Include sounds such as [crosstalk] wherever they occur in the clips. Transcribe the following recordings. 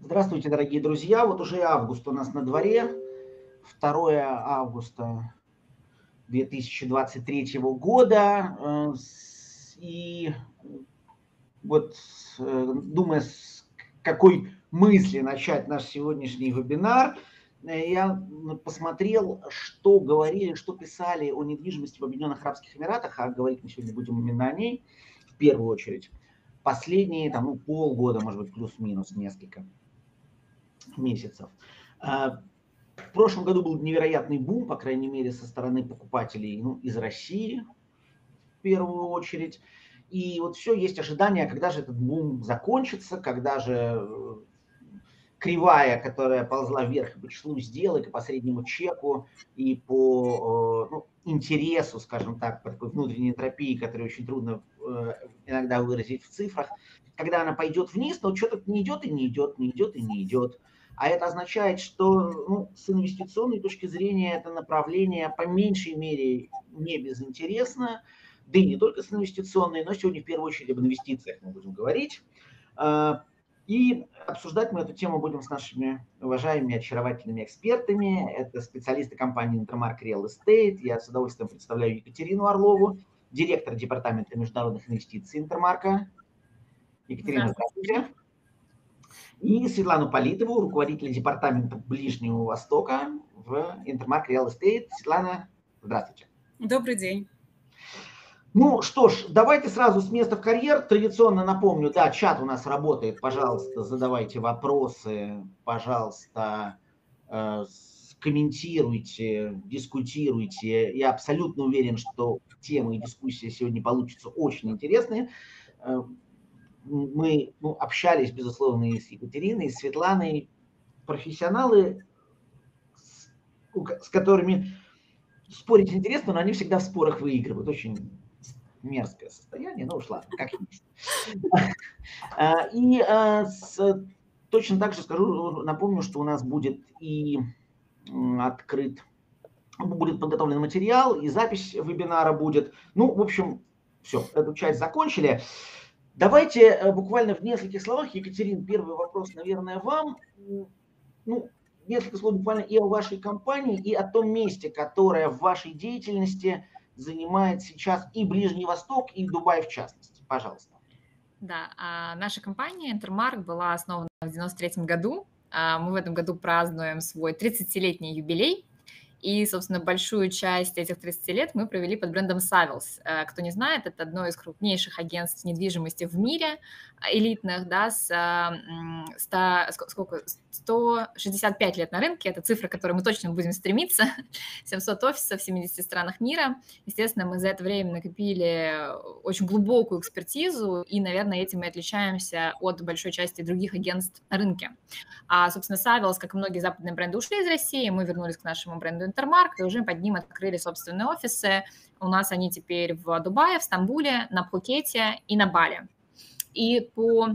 Здравствуйте, дорогие друзья. Вот уже август у нас на дворе. 2 августа 2023 года. Э, и вот э, думая, с какой мысли начать наш сегодняшний вебинар, э, я посмотрел, что говорили, что писали о недвижимости в Объединенных Арабских Эмиратах, а говорить мы сегодня будем именно о ней в первую очередь. Последние там, ну, полгода, может быть, плюс-минус несколько месяцев. А, в прошлом году был невероятный бум, по крайней мере, со стороны покупателей ну, из России в первую очередь. И вот все, есть ожидание, когда же этот бум закончится, когда же э, кривая, которая ползла вверх по числу сделок, и по среднему чеку, и по э, ну, интересу, скажем так, по такой внутренней энтропии, которую очень трудно э, иногда выразить в цифрах, когда она пойдет вниз, но что-то не идет и не идет, не идет и не идет. А это означает, что ну, с инвестиционной точки зрения это направление по меньшей мере не безинтересно, да и не только с инвестиционной, но сегодня в первую очередь об инвестициях мы будем говорить. А, и обсуждать мы эту тему будем с нашими уважаемыми очаровательными экспертами. Это специалисты компании Intermark Real Estate. Я с удовольствием представляю Екатерину Орлову, директор департамента международных инвестиций Интермарка. Екатерина, здравствуйте и Светлану Политову, руководителя департамента Ближнего Востока в Интермарк Real Estate. Светлана, здравствуйте. Добрый день. Ну что ж, давайте сразу с места в карьер. Традиционно напомню, да, чат у нас работает. Пожалуйста, задавайте вопросы, пожалуйста, э, комментируйте, дискутируйте. Я абсолютно уверен, что темы и дискуссии сегодня получатся очень интересные. Мы ну, общались, безусловно, и с Екатериной, и с Светланой, профессионалы, с, с которыми спорить интересно, но они всегда в спорах выигрывают. Очень мерзкое состояние, уж ладно, как есть. [laughs] А, и а, точно так же скажу, напомню, что у нас будет и открыт, будет подготовлен материал, и запись вебинара будет. Ну, в общем, все, эту часть закончили. Давайте э, буквально в нескольких словах, Екатерин, первый вопрос, наверное, вам. Ну, несколько слов буквально и о вашей компании, и о том месте, которое в вашей деятельности занимает сейчас и Ближний Восток, и Дубай в частности. Пожалуйста. Да, а наша компания Интермарк была основана в 1993 году. А мы в этом году празднуем свой 30-летний юбилей. И, собственно, большую часть этих 30 лет мы провели под брендом Savills. Э, кто не знает, это одно из крупнейших агентств недвижимости в мире, э, элитных, да, с 100, сколько, 165 лет на рынке. Это цифра, к которой мы точно будем стремиться. [laughs] 700 офисов в 70 странах мира. Естественно, мы за это время накопили очень глубокую экспертизу, и, наверное, этим мы отличаемся от большой части других агентств на рынке. А, собственно, Savills, как и многие западные бренды, ушли из России, мы вернулись к нашему бренду Интермарк, и уже под ним открыли собственные офисы. У нас они теперь в Дубае, в Стамбуле, на Пхукете и на Бали. И по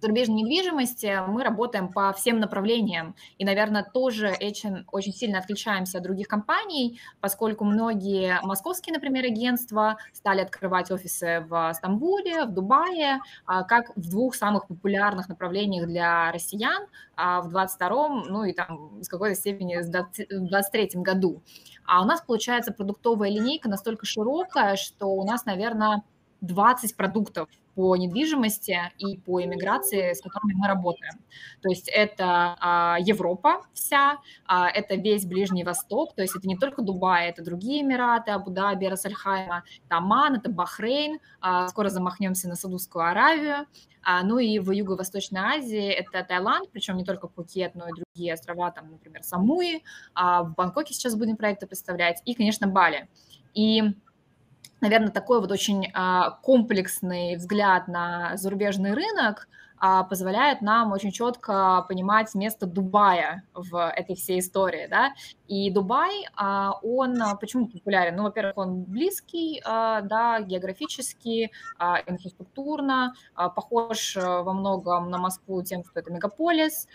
зарубежной недвижимости мы работаем по всем направлениям. И, наверное, тоже этим очень сильно отличаемся от других компаний, поскольку многие московские, например, агентства стали открывать офисы в Стамбуле, в Дубае, а, как в двух самых популярных направлениях для россиян а, в 22-м, ну и там с какой-то степени в 23-м году. А у нас, получается, продуктовая линейка настолько широкая, что у нас, наверное, 20 продуктов по недвижимости и по иммиграции, с которыми мы работаем. То есть это а, Европа вся, а, это весь Ближний Восток, то есть это не только Дубай, это другие Эмираты, Абу-Даби, Рассальхайма, это Оман, это Бахрейн, а, скоро замахнемся на Саудовскую Аравию, а, ну и в Юго-Восточной Азии это Таиланд, причем не только Пхукет, но и другие острова, там, например, Самуи, а, в Бангкоке сейчас будем проекты представлять, и, конечно, Бали. И наверное, такой вот очень а, комплексный взгляд на зарубежный рынок позволяет нам очень четко понимать место Дубая в этой всей истории, да, и Дубай, а, он почему популярен? Ну, во-первых, он близкий, да, географически, инфраструктурно, похож во многом на Москву тем, что это мегаполис,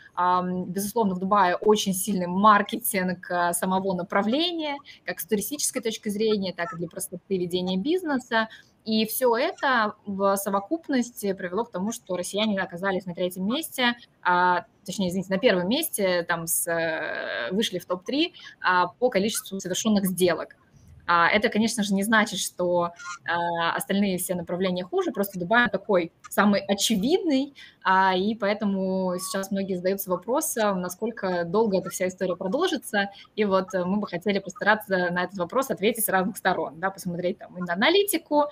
безусловно, в Дубае очень сильный маркетинг самого направления, как с туристической точки зрения, так и для простоты ведения бизнеса, И все это в совокупности привело к тому, что россияне оказались на третьем месте, а, точнее, извините, на первом месте, там с, э, вышли в топ-3 а, по количеству совершенных сделок. А, это, конечно же, не значит, что а, остальные все направления хуже, просто Дубай такой самый очевидный, а, и поэтому сейчас многие задаются вопросом, насколько долго эта вся история продолжится, и вот э, мы бы хотели постараться на этот вопрос ответить с разных сторон, да, посмотреть там и на аналитику,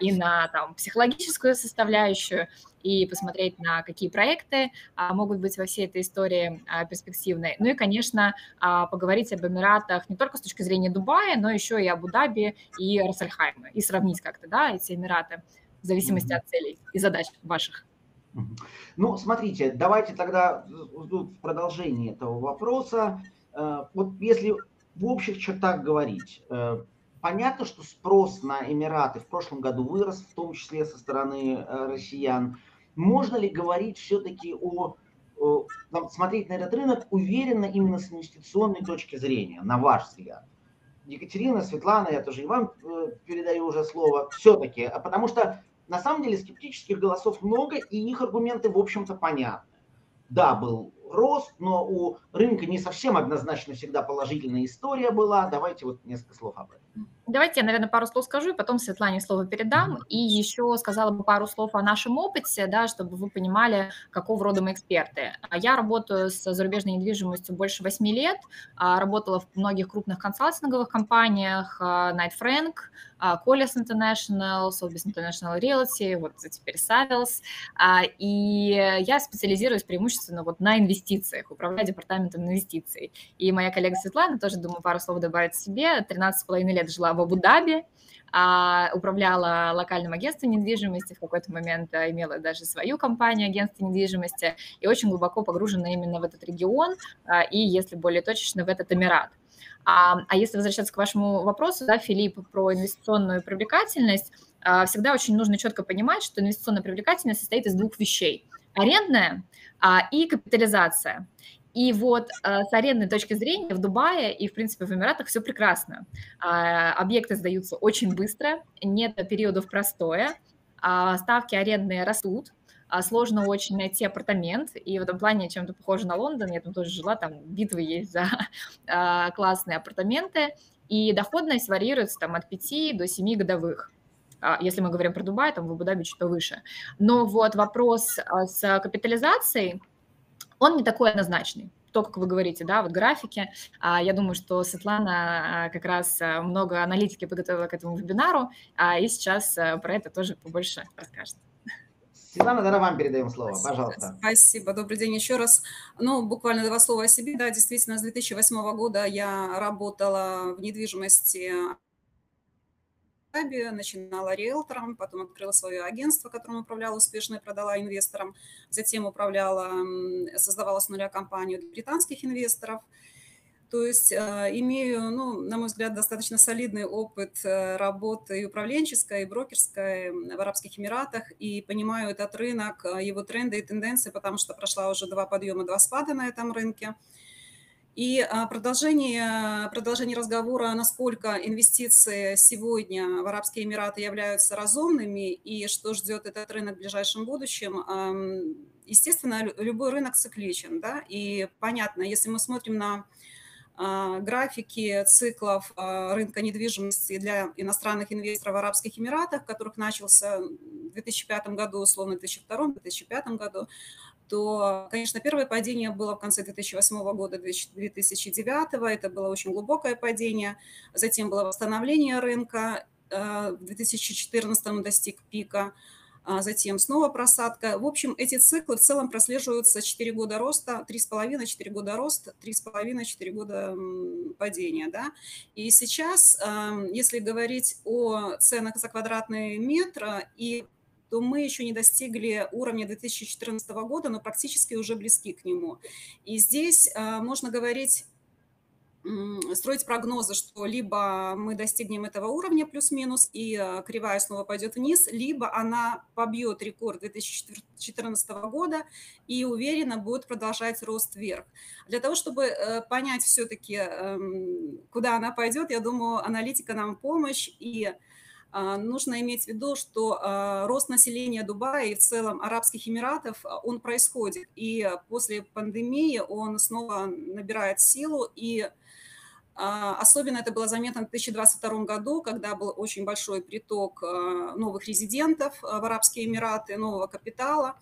и на там психологическую составляющую, и посмотреть на какие проекты а, могут быть во всей этой истории а, перспективной. Ну и, конечно, а, поговорить об Эмиратах не только с точки зрения Дубая, но еще и Абу-Даби и Рассальхайма, и сравнить как-то, да, эти Эмираты в зависимости mm-hmm. от целей и задач ваших. Ну, смотрите, давайте тогда в продолжении этого вопроса, э, вот если в общих чертах говорить, э, понятно, что спрос на Эмираты в прошлом году вырос, в том числе со стороны э, россиян. Можно ли говорить все-таки о, смотреть на этот рынок уверенно именно с инвестиционной точки зрения, на ваш взгляд? Екатерина, Светлана, я тоже и вам передаю уже слово, все-таки, а потому что на самом деле скептических голосов много, и их аргументы, в общем-то, понятны. Да, был рост, но у рынка не совсем однозначно всегда положительная история была. Давайте вот несколько слов об этом. Давайте я, наверное, пару слов скажу, и потом Светлане слово передам. И еще сказала бы пару слов о нашем опыте, да, чтобы вы понимали, какого рода мы эксперты. Я работаю с зарубежной недвижимостью больше 8 лет, а, работала в многих крупных консалтинговых компаниях, а, Knight Frank, Colliers International, Sotheby's International Realty, вот теперь Savills. А, и я специализируюсь преимущественно вот на инвестициях, управляю департаментом инвестиций. И моя коллега Светлана тоже, думаю, пару слов добавит себе. 13,5 лет жила в Абу-Даби, а, управляла локальным агентством недвижимости, в какой-то момент а, имела даже свою компанию агентства недвижимости и очень глубоко погружена именно в этот регион а, и, если более точечно, в этот Эмират. А, а если возвращаться к вашему вопросу, да, Филипп, про инвестиционную привлекательность, всегда очень нужно четко понимать, что инвестиционная привлекательность состоит из двух вещей. Арендная и капитализация. И вот э, с арендной точки зрения в Дубае и, в принципе, в Эмиратах все прекрасно. Э, объекты сдаются очень быстро, нет периодов простоя, э, ставки арендные растут, э, сложно очень найти апартамент, и в этом плане чем-то похоже на Лондон, я там тоже жила, там битвы есть за [laughs] классные апартаменты, и доходность варьируется там от 5 до 7 годовых если мы говорим про Дубай, там в Абу-Даби чуть повыше. Но вот вопрос с капитализацией, он не такой однозначный то, как вы говорите, да, вот графики. А, я думаю, что Светлана а, как раз а, много аналитики подготовила к этому вебинару, и сейчас про это тоже побольше расскажет. Светлана, тогда вам передаем слово, пожалуйста. Спасибо, добрый день еще раз. Ну, буквально два слова о себе. Да, действительно, с 2008 года я работала в недвижимости Абу-Даби, начинала риэлтором, потом открыла свое агентство, которым управляла успешно и продала инвесторам, затем управляла, создавала с нуля компанию для британских инвесторов. То есть э, имею, ну, на мой взгляд, достаточно солидный опыт э, работы и управленческой, и брокерской в Арабских Эмиратах, и понимаю этот рынок, э, его тренды и тенденции, потому что прошла уже два подъема, два спада на этом рынке. И а, продолжение, продолжение разговора, насколько инвестиции сегодня в Арабские Эмираты являются разумными и что ждет этот рынок в ближайшем будущем. Естественно, любой рынок цикличен, да, и понятно, если мы смотрим на а, графики циклов а, рынка недвижимости для иностранных инвесторов в Арабских Эмиратах, которых начался в 2005 году, условно, в 2002-2005 году, то, конечно, первое падение было в конце 2008 года, 2009. Это было очень глубокое падение. Затем было восстановление рынка. Э, в 2014 достиг пика. А затем снова просадка. В общем, эти циклы в целом прослеживаются 4 года роста, 3,5-4 года роста, 3,5-4 года падения. Да? И сейчас, эм, если говорить о ценах за квадратный метр и то мы еще не достигли уровня 2014 года, но практически уже близки к нему. И здесь а, можно говорить строить прогнозы, что либо мы достигнем этого уровня плюс-минус, и а, кривая снова пойдет вниз, либо она побьет рекорд 2014 года и уверенно будет продолжать рост вверх. Для того, чтобы э, понять все-таки, эм, куда она пойдет, я думаю, аналитика нам помощь, и нужно иметь в виду, что рост населения Дубая и в целом Арабских Эмиратов, он происходит. И после пандемии он снова набирает силу. И особенно это было заметно в 2022 году, когда был очень большой приток новых резидентов в Арабские Эмираты, нового капитала.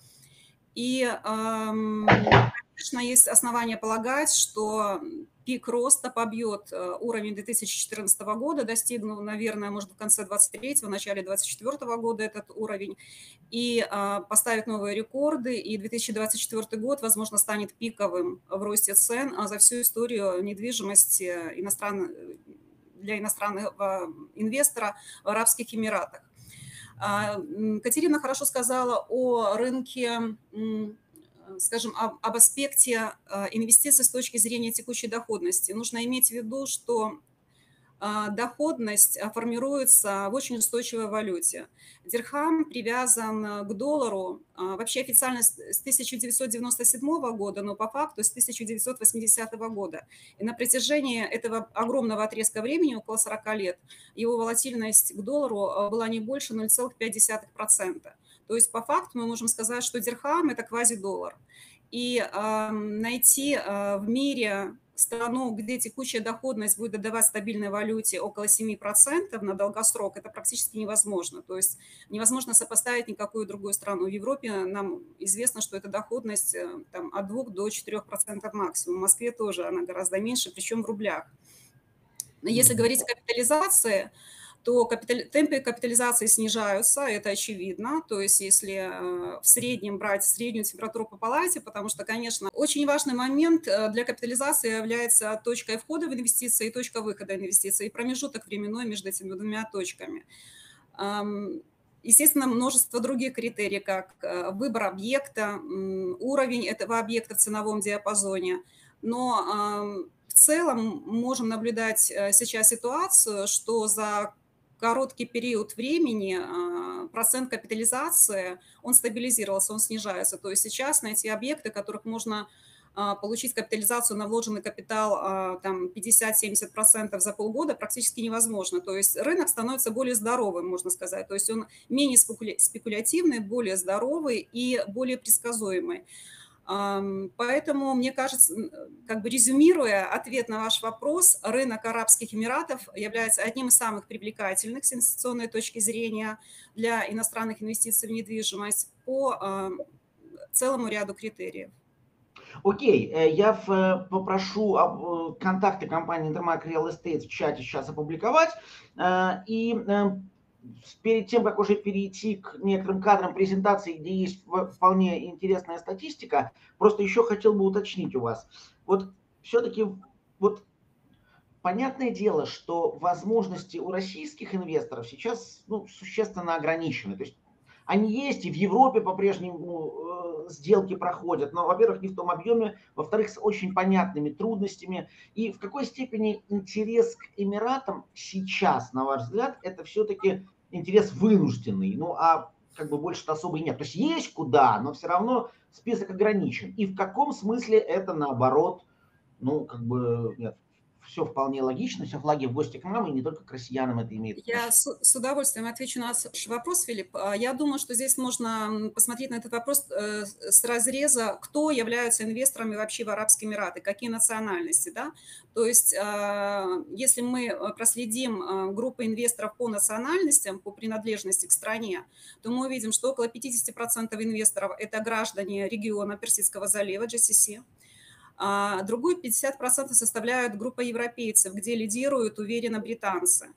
И, конечно, есть основания полагать, что пик роста побьет э, уровень 2014 года, достигнув, наверное, может, в конце 23 в начале 24 года этот уровень, и а, поставит новые рекорды, и 2024 год, возможно, станет пиковым в росте цен а за всю историю недвижимости иностран... для иностранного инвестора в Арабских Эмиратах. А, Катерина хорошо сказала о рынке скажем, об, аспекте э, инвестиций с точки зрения текущей доходности. Нужно иметь в виду, что а, доходность а, формируется в очень устойчивой валюте. Дирхам привязан э, к доллару а, вообще официально с 1997 года, но по факту с 1980 года. И на протяжении этого огромного отрезка времени, около 40 лет, его волатильность к доллару была не больше 0,5%. То есть по факту мы можем сказать, что дирхам – это квазидоллар. И э, найти э, в мире страну, где текущая доходность будет давать стабильной валюте около 7% на долгосрок, это практически невозможно. То есть невозможно сопоставить никакую другую страну. В Европе нам известно, что эта доходность э, там, от 2 до 4% максимум. В Москве тоже она гораздо меньше, причем в рублях. Если говорить о капитализации, то капитали... темпы капитализации снижаются, это очевидно. То есть если э, в среднем брать среднюю температуру по палате, потому что, конечно, очень важный момент э, для капитализации является точкой входа в инвестиции и точка выхода инвестиций, и промежуток временной между этими двумя точками. Естественно, множество других критерий, как э, выбор объекта, уровень этого объекта в ценовом диапазоне. Но в целом можем наблюдать сейчас ситуацию, что за короткий период времени а, процент капитализации, он стабилизировался, он снижается. То есть сейчас на эти объекты, которых можно а, получить капитализацию на вложенный капитал а, там 50-70% за полгода практически невозможно. То есть рынок становится более здоровым, можно сказать. То есть он менее спекулятивный, более здоровый и более предсказуемый. Поэтому, мне кажется, как бы резюмируя ответ на ваш вопрос, рынок Арабских Эмиратов является одним из самых привлекательных с инвестиционной точки зрения для иностранных инвестиций в недвижимость по целому ряду критериев. Окей. Э, я э, попрошу э, контакты компании Intermark Real Estate в чате сейчас опубликовать. И перед тем, как уже перейти к некоторым кадрам презентации, где есть вполне интересная статистика, просто еще хотел бы уточнить у вас. Вот все-таки вот понятное дело, что возможности у российских инвесторов сейчас ну, существенно ограничены. То есть они есть, и в Европе по-прежнему э, сделки проходят, но, во-первых, не в том объеме, во-вторых, с очень понятными трудностями. И в какой степени интерес к Эмиратам сейчас, на ваш взгляд, это все-таки интерес вынужденный, ну а как бы больше-то особо и нет. То есть есть куда, но все равно список ограничен. И в каком смысле это наоборот, ну как бы нет, все вполне логично, все флаги в гости к нам, и не только к россиянам это имеет. Я с, с удовольствием отвечу на ваш вопрос, Филипп. А, я думаю, что здесь можно посмотреть на этот вопрос э, с разреза, кто являются инвесторами вообще в Арабские Эмираты, какие национальности. Да? То есть, а, если мы проследим а, группы инвесторов по национальностям, по принадлежности к стране, то мы увидим, что около 50% инвесторов – это граждане региона Персидского залива, GCC, а другую 50% составляют группа европейцев, где лидируют уверенно британцы.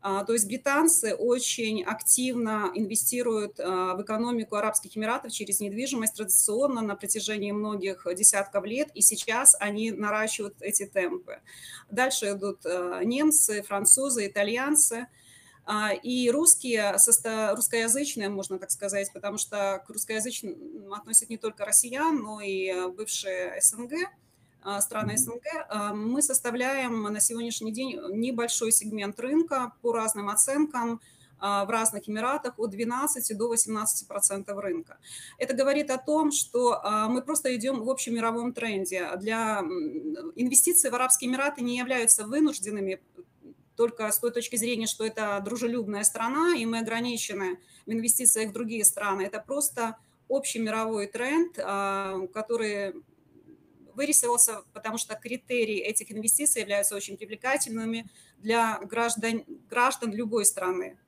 А, то есть британцы очень активно инвестируют а, в экономику Арабских Эмиратов через недвижимость традиционно на протяжении многих десятков лет, и сейчас они наращивают эти темпы. Дальше идут а, немцы, французы, итальянцы – и русские, русскоязычные, можно так сказать, потому что к русскоязычным относят не только россиян, но и э, бывшие СНГ, а, страны СНГ, а, мы составляем на сегодняшний день небольшой сегмент рынка по разным оценкам, в разных Эмиратах от 12 до 18 процентов рынка. Это говорит о том, что мы просто идем в общем мировом тренде. Для инвестиций в Арабские Эмираты не являются вынужденными только с той точки зрения, что это дружелюбная страна, и мы ограничены в инвестициях в другие страны. Это просто общий мировой тренд, а, который вырисовался, потому что критерии этих инвестиций являются очень привлекательными для граждан, граждан любой страны.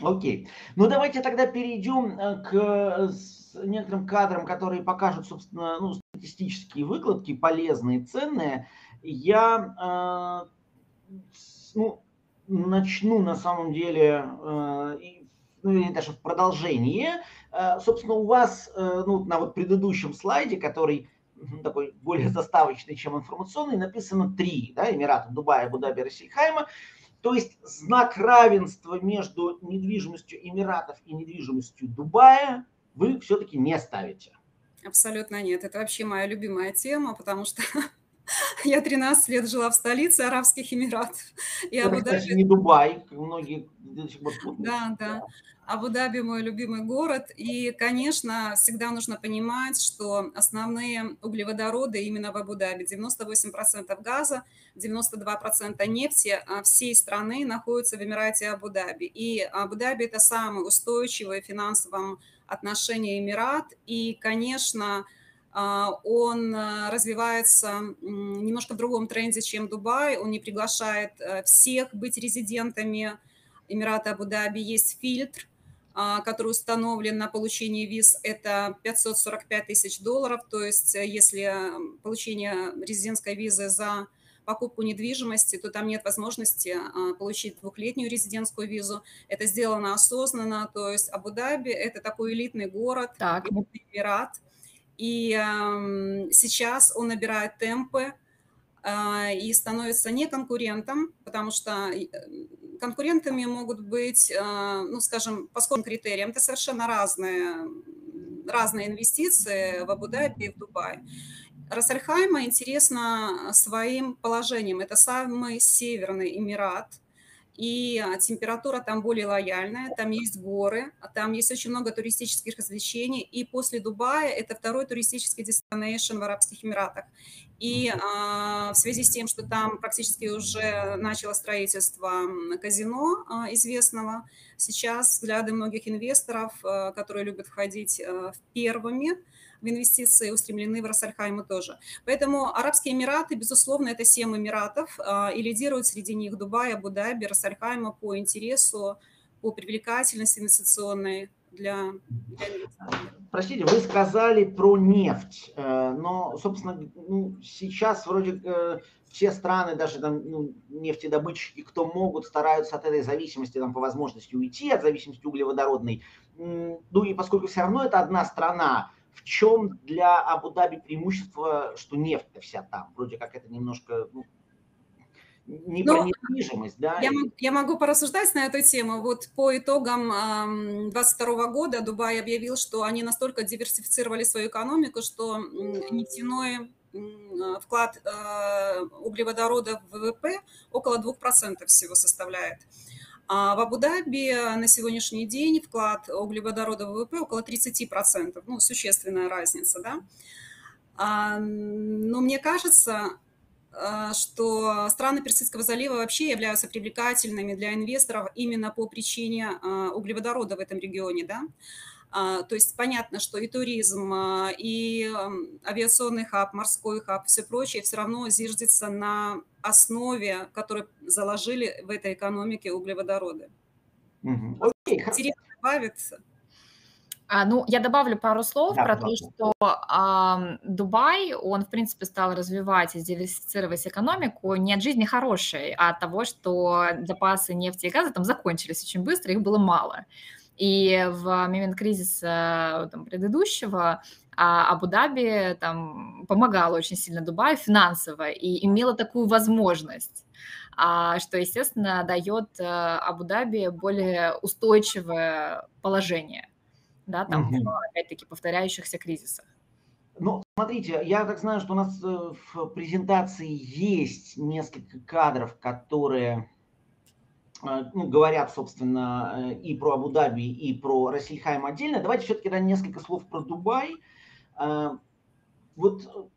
Окей. Ну, давайте тогда перейдем э, к некоторым кадрам, которые покажут, собственно, ну, статистические выкладки, полезные, ценные. Я э, ну, начну на самом деле, э, ну, даже в продолжение. Э, собственно, у вас э, ну, на вот предыдущем слайде, который такой более заставочный, чем информационный, написано три, да, Эмираты, Дубая, Абу-Даби, Рассельхайма. То есть знак равенства между недвижимостью Эмиратов и недвижимостью Дубая вы все-таки не ставите. Абсолютно нет. Это вообще моя любимая тема, потому что [laughs] [laughs] я 13 лет жила в столице Арабских Эмиратов. И Это, Абу-Даби... кстати, не Дубай, многие Да, да. Абу-Даби мой любимый город. И, конечно, всегда нужно понимать, что основные углеводороды именно в Абу-Даби. 98% газа, 92% нефти а всей страны находятся в Эмирате Абу-Даби. И Абу-Даби – это самый устойчивый в финансовом отношении Эмират. И, конечно, он а, развивается немножко в другом тренде, чем Дубай. Он не приглашает э, всех быть резидентами Эмирата Абу-Даби. Есть фильтр, а, который установлен на получение виз, это 545 тысяч долларов. То есть э, если получение резидентской визы за покупку недвижимости, то там нет возможности получить двухлетнюю резидентскую визу. Это сделано осознанно, то есть Абу-Даби – это такой элитный город, так. элитный Эмират, и э, сейчас он набирает темпы э, и становится не конкурентом, потому что э, конкурентами могут быть, э, ну, скажем, по скольким критериям, это совершенно разные, разные инвестиции в Абу-Даби и в Дубае. Рассельхайма интересно своим положением. Это самый северный Эмират – и а, температура там более лояльная, там есть горы, а там есть очень много туристических развлечений, и после Дубая это второй туристический destination в Арабских Эмиратах. И а, в связи с тем, что там практически уже начало строительство казино а, известного, сейчас взгляды многих инвесторов, а, которые любят входить а, первыми, в инвестиции устремлены в Рассальхайму тоже. Поэтому Арабские Эмираты, безусловно, это 7 Эмиратов, а, и лидируют среди них Дубай, Абу-Даби, Рассальхайма по интересу, по привлекательности инвестиционной для, для Простите, вы сказали про нефть, э, но, собственно, ну, сейчас вроде э, все страны, даже там, ну, нефтедобытчики, кто могут, стараются от этой зависимости там, по возможности уйти, от зависимости углеводородной. Ну и поскольку все равно это одна страна, в чем для Абу-Даби преимущество, что нефть-то вся там? Вроде как это немножко ну, не ну, недвижимость, да? Я, я могу порассуждать на эту тему. Вот по итогам 2022 года Дубай объявил, что они настолько диверсифицировали свою экономику, что нефтяной вклад э, углеводородов в ВВП около 2% всего составляет. А в Абу-Даби на сегодняшний день вклад углеводорода в ВВП около 30%, ну, существенная разница, да. А, но мне кажется, а, что страны Персидского залива вообще являются привлекательными для инвесторов именно по причине а, углеводорода в этом регионе, да. А, то есть понятно, что и туризм, а, и авиационный хаб, морской хаб, все прочее все равно зиждется на основе, которую заложили в этой экономике углеводороды. Угу. Окей. Интересно добавится. А, ну, я добавлю пару слов да, про то, что а, Дубай, он, в принципе, стал развивать и диверсифицировать экономику не от жизни хорошей, а от того, что запасы нефти и газа там закончились очень быстро, их было мало. И в момент кризиса там, предыдущего а Абу-Даби там помогала очень сильно Дубаю финансово и имела такую возможность, а, что, естественно, дает э, Абу-Даби более устойчивое положение, да, там, угу. опять-таки, повторяющихся кризисах. Ну, смотрите, я так знаю, что у нас э, в презентации есть несколько кадров, которые Э, ну, говорят, собственно, э, и про Абу-Даби, и про Рассельхайм отдельно. Давайте все-таки да, несколько слов про Дубай. Э, вот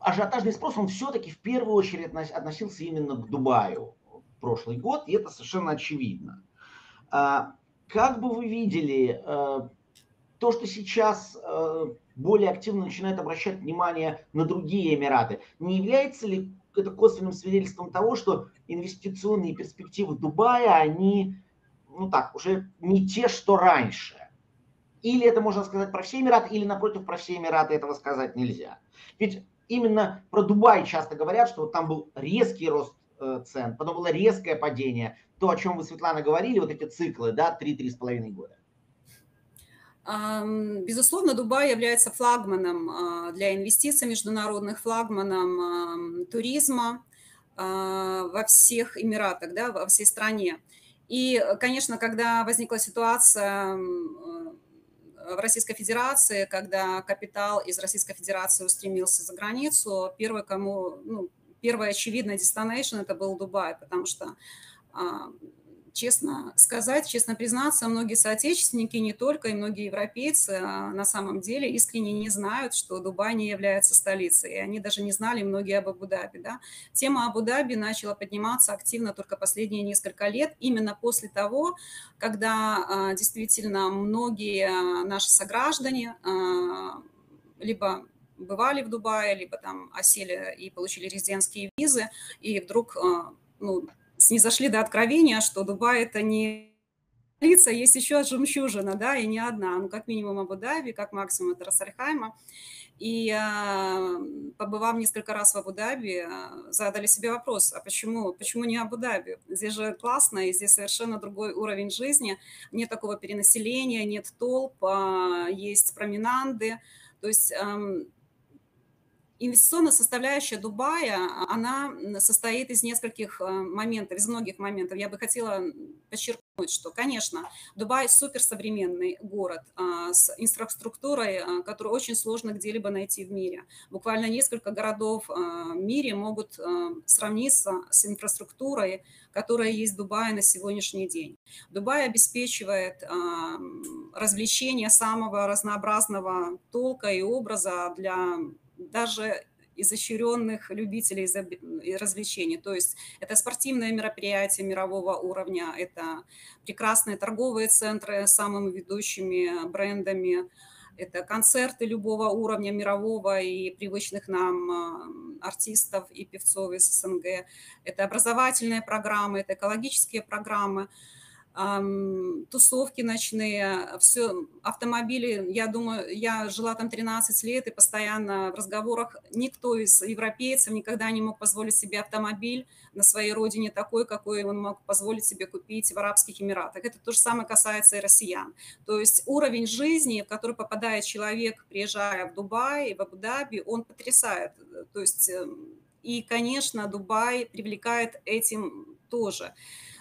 ажиотажный спрос, он все-таки в первую очередь относился именно к Дубаю прошлый год, и это совершенно очевидно. Как бы вы видели э, то, что сейчас э, более активно начинает обращать внимание на другие Эмираты, не является ли это косвенным свидетельством того, что инвестиционные перспективы Дубая, они, ну так, уже не те, что раньше? Или это можно сказать про все Эмираты, или напротив, про все Эмираты этого сказать нельзя. Ведь именно про Дубай часто говорят, что вот там был резкий рост э, цен, потом было резкое падение. То, о чем вы, Светлана, говорили, вот эти циклы, да, 3-3,5 года. Безусловно, Дубай является флагманом а, для инвестиций международных, флагманом туризма а, во всех Эмиратах, да, во всей стране. И, конечно, когда возникла ситуация в Российской Федерации, когда капитал из Российской Федерации устремился за границу, первый, кому, ну, первый очевидный destination это был Дубай, потому что а, честно сказать, честно признаться, многие соотечественники, не только, и многие европейцы а, на самом деле искренне не знают, что Дубай не является столицей. И они даже не знали многие об Абу-Даби. Да? Тема Абу-Даби начала подниматься активно только последние несколько лет, именно после того, когда а, действительно многие наши сограждане либо бывали в Дубае, либо там осели и получили резидентские визы, и вдруг ну, снизошли до откровения, что Дубай – это не столица, есть еще жемчужина, да, и не одна, ну, как минимум Абу-Даби, как максимум это Рассальхайма. И а, побывав несколько раз в Абу-Даби, а, задали себе вопрос, а почему, почему не Абу-Даби? Здесь же классно, и здесь совершенно другой уровень жизни, нет такого перенаселения, нет толп, а, есть променанды, то есть Инвестиционная составляющая Дубая, она состоит из нескольких э, моментов, из многих моментов. Я бы хотела подчеркнуть, что, конечно, Дубай суперсовременный город а, с инфраструктурой, а, которую очень сложно где-либо найти в мире. Буквально несколько городов в мире могут сравниться с инфраструктурой, которая есть в Дубае на сегодняшний день. Дубай обеспечивает развлечения самого разнообразного толка и образа для даже изощренных любителей развлечений. То есть это спортивное мероприятие мирового уровня, это прекрасные торговые центры с самыми ведущими брендами, это концерты любого уровня мирового и привычных нам а, артистов и певцов из СНГ, это образовательные программы, это экологические программы – тусовки ночные, все, автомобили, я думаю, я жила там 13 лет и постоянно в разговорах никто из европейцев никогда не мог позволить себе автомобиль на своей родине такой, какой он мог позволить себе купить в Арабских Эмиратах. Это то же самое касается и россиян. То есть уровень жизни, в который попадает человек, приезжая в Дубай, в Абу-Даби, он потрясает. То есть, эм, и, конечно, Дубай привлекает этим тоже.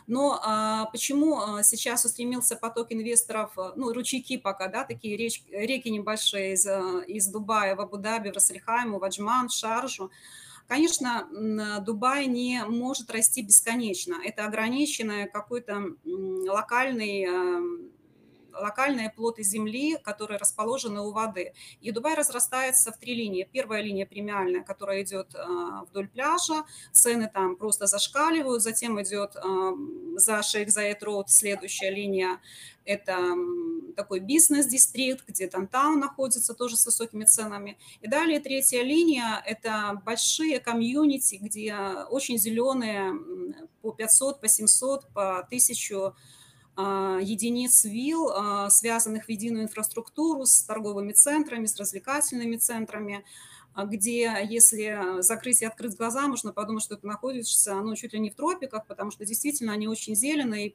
Но а, почему а, сейчас устремился поток инвесторов, а, ну, ручейки пока, да, такие реч, реки небольшие из, а, из Дубая в Абу-Даби, в Рассельхайму, в Аджман, в Шаржу, Конечно, Дубай не может расти бесконечно. Это ограниченное какой-то локальный локальные плоты земли, которые расположены у воды. И Дубай разрастается в три линии. Первая линия премиальная, которая идет а, вдоль пляжа, цены там просто зашкаливают, затем идет а, за Шейх Заед Роуд следующая линия, это такой бизнес-дистрикт, где даунтаун находится тоже с высокими ценами. И далее третья линия – это большие комьюнити, где очень зеленые по 500, по 700, по 1000 а, единиц вилл, а, связанных в единую инфраструктуру с торговыми центрами, с развлекательными центрами, а, где, если закрыть и открыть глаза, можно подумать, что это находится ну, чуть ли не в тропиках, потому что действительно они очень зеленые,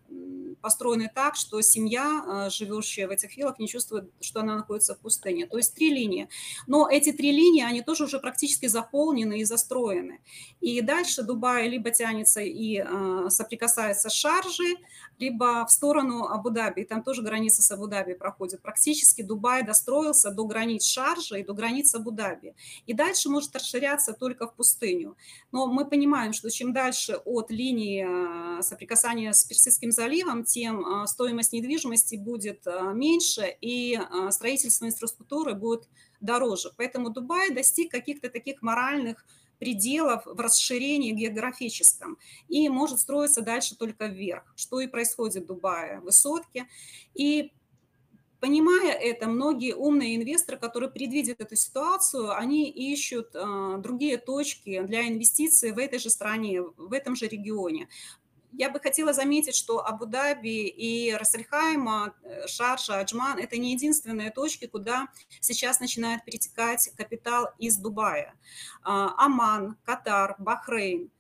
построены так, что семья, живущая в этих виллах, не чувствует, что она находится в пустыне. То есть три линии. Но эти три линии, они тоже уже практически заполнены и застроены. И дальше Дубай либо тянется и соприкасается с Шаржей, либо в сторону Абу-Даби, там тоже граница с Абу-Даби проходит. Практически Дубай достроился до границ Шаржа и до границ Абу-Даби. И дальше может расширяться только в пустыню. Но мы понимаем, что чем дальше от линии а, соприкасания с Персидским заливом, тем а, стоимость недвижимости будет меньше, и строительство инфраструктуры будет дороже. Поэтому Дубай достиг каких-то таких моральных пределов в расширении географическом и может строиться дальше только вверх, что и происходит в Дубае, высотки. И Понимая это, многие умные инвесторы, которые предвидят эту ситуацию, они ищут э, другие точки для инвестиций в этой же стране, в этом же регионе. Я бы хотела заметить, что Абу-Даби и Рассельхайма, э, Шаржа, Аджман – это не единственные точки, куда сейчас начинает перетекать капитал из Дубая. А, Оман, Катар, Бахрейн –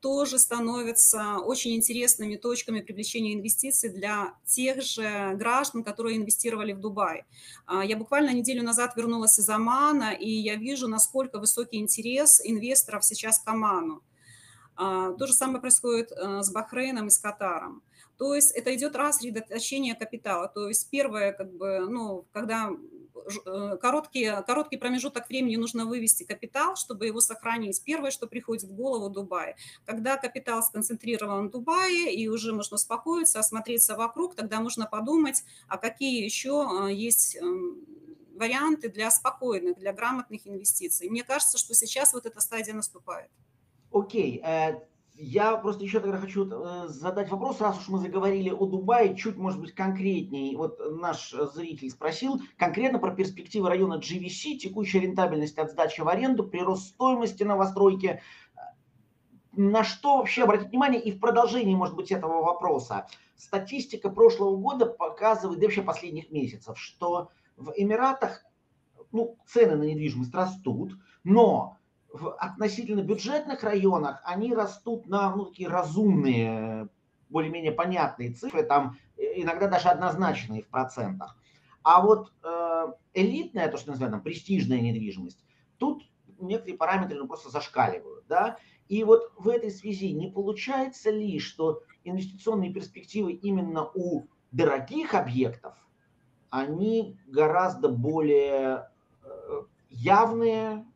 тоже становятся очень интересными точками привлечения инвестиций для тех же граждан, которые инвестировали в Дубай. А, я буквально неделю назад вернулась из Омана, и я вижу, насколько высокий интерес инвесторов сейчас к Оману. А, то же самое происходит э, с Бахрейном и с Катаром. То есть это идет рассредоточение капитала. То есть первое, как бы, ну, когда короткий, короткий промежуток времени нужно вывести капитал, чтобы его сохранить. Первое, что приходит в голову – Дубай. Когда капитал сконцентрирован в Дубае, и уже можно успокоиться, осмотреться вокруг, тогда можно подумать, а какие еще э, есть эм, варианты для спокойных, для грамотных инвестиций. Мне кажется, что сейчас вот эта стадия наступает. Окей, okay. Э, я просто еще тогда хочу э, задать вопрос, раз уж мы заговорили о Дубае, чуть, может быть, конкретнее. Вот наш зритель спросил конкретно про перспективы района GVC, текущая рентабельность от сдачи в аренду, прирост стоимости новостройки. На что вообще обратить внимание? И в продолжении, может быть, этого вопроса. Статистика прошлого года показывает, да вообще последних месяцев, что в Эмиратах ну, цены на недвижимость растут, но в относительно бюджетных районах они растут на ну, такие разумные, более-менее понятные цифры, там э, иногда даже однозначные в процентах. А вот э, элитная, то, что называем там, престижная недвижимость, тут некоторые параметры ну, просто зашкаливают. Да? И вот в этой связи не получается ли, что инвестиционные перспективы именно у дорогих объектов, они гораздо более э, явные,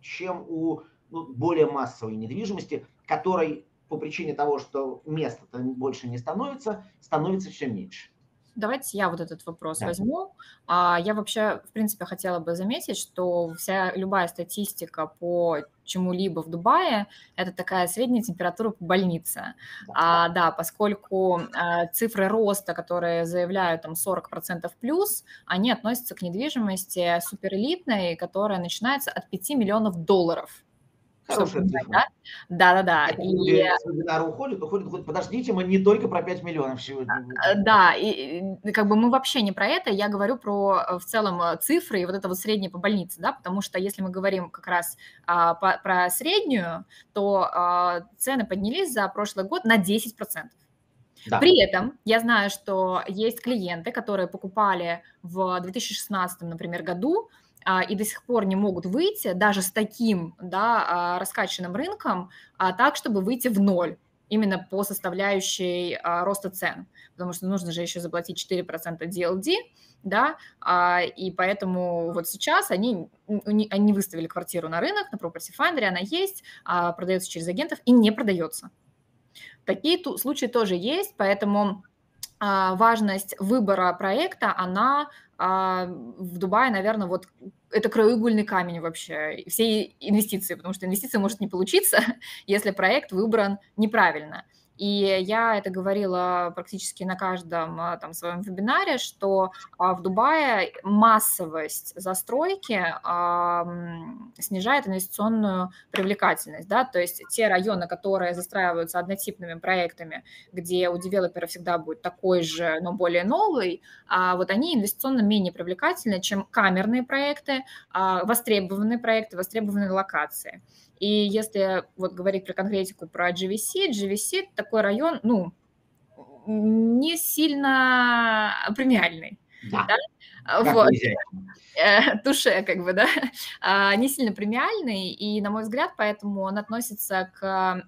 чем у ну, более массовой недвижимости, которой по причине того, что места больше не становится, становится все меньше. Давайте я вот этот вопрос да. возьму. А, я вообще, в принципе, хотела бы заметить, что вся любая статистика по чему-либо в Дубае – это такая средняя температура по больнице. Да, а, да поскольку а, цифры роста, которые заявляют там 40% плюс, они относятся к недвижимости суперэлитной, которая начинается от 5 миллионов долларов. Цифра. Да, да, да. И вебинар уходит, уходит, уходит. Подождите, мы не только про 5 миллионов сегодня. А, да, и как бы мы вообще не про это, я говорю про э, в целом э, цифры и вот это вот среднее по больнице, да, потому что если мы говорим как раз а, по, про среднюю, то а, цены поднялись за прошлый год на 10%. Да. При этом я знаю, что есть клиенты, которые покупали в 2016, например, году и до сих пор не могут выйти даже с таким да, а, раскачанным рынком а, так, чтобы выйти в ноль именно по составляющей роста цен, потому что нужно же еще заплатить 4% DLD, да, и поэтому вот сейчас они, они выставили квартиру на рынок, на Property Finder, она есть, продается через агентов и не продается. Такие случаи тоже есть, поэтому важность выбора проекта, она а в Дубае, наверное, вот это краеугольный камень вообще всей инвестиции, потому что инвестиция может не получиться, [laughs] если проект выбран неправильно. И я это говорила практически на каждом а, там, своем вебинаре, что а, в Дубае массовость застройки а, снижает инвестиционную привлекательность. Да? То есть те районы, которые застраиваются однотипными проектами, где у девелопера всегда будет такой же, но более новый, вот они инвестиционно менее привлекательны, чем камерные проекты, востребованные проекты, востребованные локации. И если вот говорить про конкретику про GVC, GVC такой район, ну, не сильно премиальный. Да. Да? Как вот. Э, туше, как бы, да, [laughs] а, не сильно премиальный, и, на мой взгляд, поэтому он относится к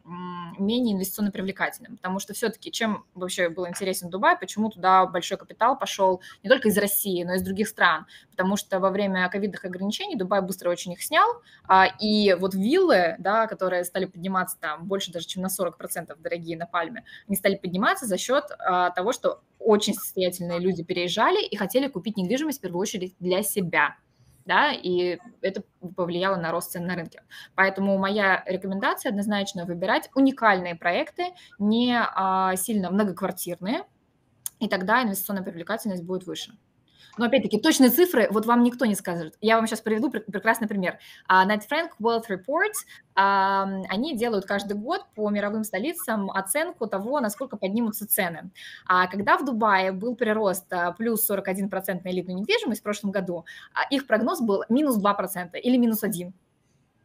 менее инвестиционно привлекательным, потому что все-таки чем вообще был интересен Дубай, почему туда большой капитал пошел не только из России, но и из других стран, потому что во время ковидных ограничений Дубай быстро очень их снял, а, и вот виллы, да, которые стали подниматься там больше даже, чем на 40% дорогие на Пальме, они стали подниматься за счет а, того, что очень состоятельные люди переезжали и хотели купить недвижимость в первую очередь для себя да, и это повлияло на рост цен на рынке. Поэтому моя рекомендация однозначно выбирать уникальные проекты, не а, сильно многоквартирные, и тогда инвестиционная привлекательность будет выше. Но опять-таки, точные цифры вот вам никто не скажет. Я вам сейчас приведу прекрасный пример. Uh, Knight Frank Wealth Reports, uh, они делают каждый год по мировым столицам оценку того, насколько поднимутся цены. А когда в Дубае был прирост uh, плюс 41% на элитную недвижимость в прошлом году, их прогноз был минус 2% или минус 1%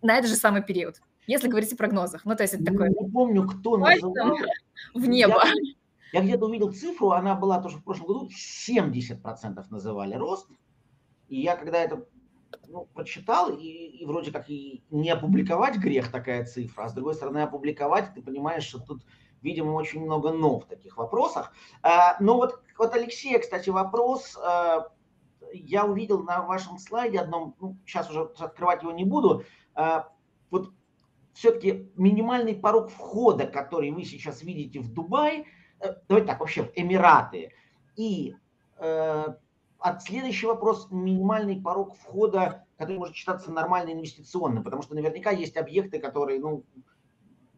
на этот же самый период если говорить о прогнозах. Ну, то есть это ну, такое... Не помню, кто называл. В небо. Я, я где-то увидел цифру, она была тоже в прошлом году, 70% называли рост. И я когда это ну, прочитал, и, и вроде как и не опубликовать грех такая цифра, а с другой стороны опубликовать, ты понимаешь, что тут, видимо, очень много но в таких вопросах. А, но вот, вот Алексея, кстати, вопрос, а, я увидел на вашем слайде одном, ну, сейчас уже открывать его не буду, а, вот все-таки минимальный порог входа, который вы сейчас видите в Дубае, давайте так, вообще в Эмираты. И э, от следующий вопрос минимальный порог входа, который может считаться нормально инвестиционным, потому что наверняка есть объекты, которые, ну,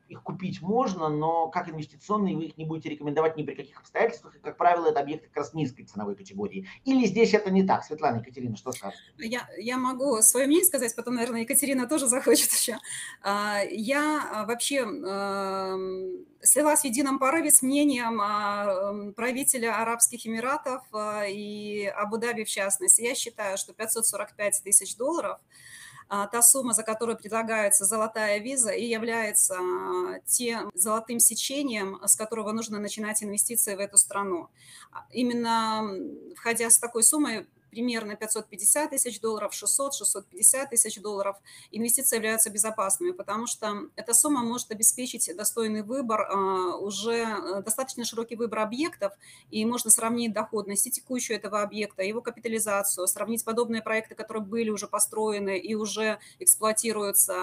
их купить можно, но как инвестиционные вы их не будете рекомендовать ни при каких обстоятельствах, и, как правило, это объекты как раз низкой ценовой категории. Или здесь это не так? Светлана, Екатерина, что скажете? Я, я могу свое мнение сказать, потом, наверное, Екатерина тоже захочет еще. А, я а, вообще эм, слилась в едином порыве с мнением эм, правителя Арабских Эмиратов и Абу-Даби в частности. Я считаю, что 545 тысяч долларов – а, та сумма, за которую предлагается золотая виза, и является а, тем золотым сечением, с которого нужно начинать инвестиции в эту страну. А, именно входя с такой суммой, примерно 550 тысяч долларов, 600-650 тысяч долларов, инвестиции являются безопасными, потому что эта сумма может обеспечить достойный выбор, а, уже э, достаточно широкий выбор объектов, и можно сравнить доходность и текущую этого объекта, его капитализацию, сравнить подобные проекты, которые были уже построены и уже эксплуатируются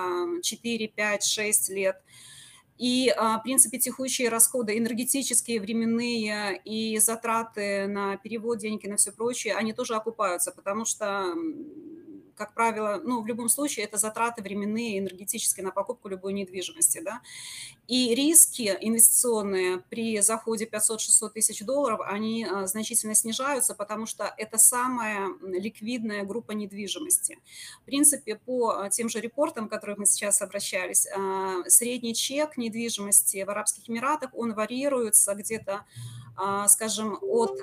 4, 5, 6 лет. И, а, в принципе, текущие расходы, энергетические, временные и затраты на перевод денег и на все прочее, они тоже окупаются, потому что как правило, ну, в любом случае, это затраты временные, энергетические на покупку любой недвижимости, да. И риски инвестиционные при заходе 500-600 тысяч долларов, они а, значительно снижаются, потому что это самая ликвидная группа недвижимости. В принципе, по а, тем же репортам, к которым мы сейчас обращались, а, средний чек недвижимости в Арабских Эмиратах, он варьируется где-то, скажем, от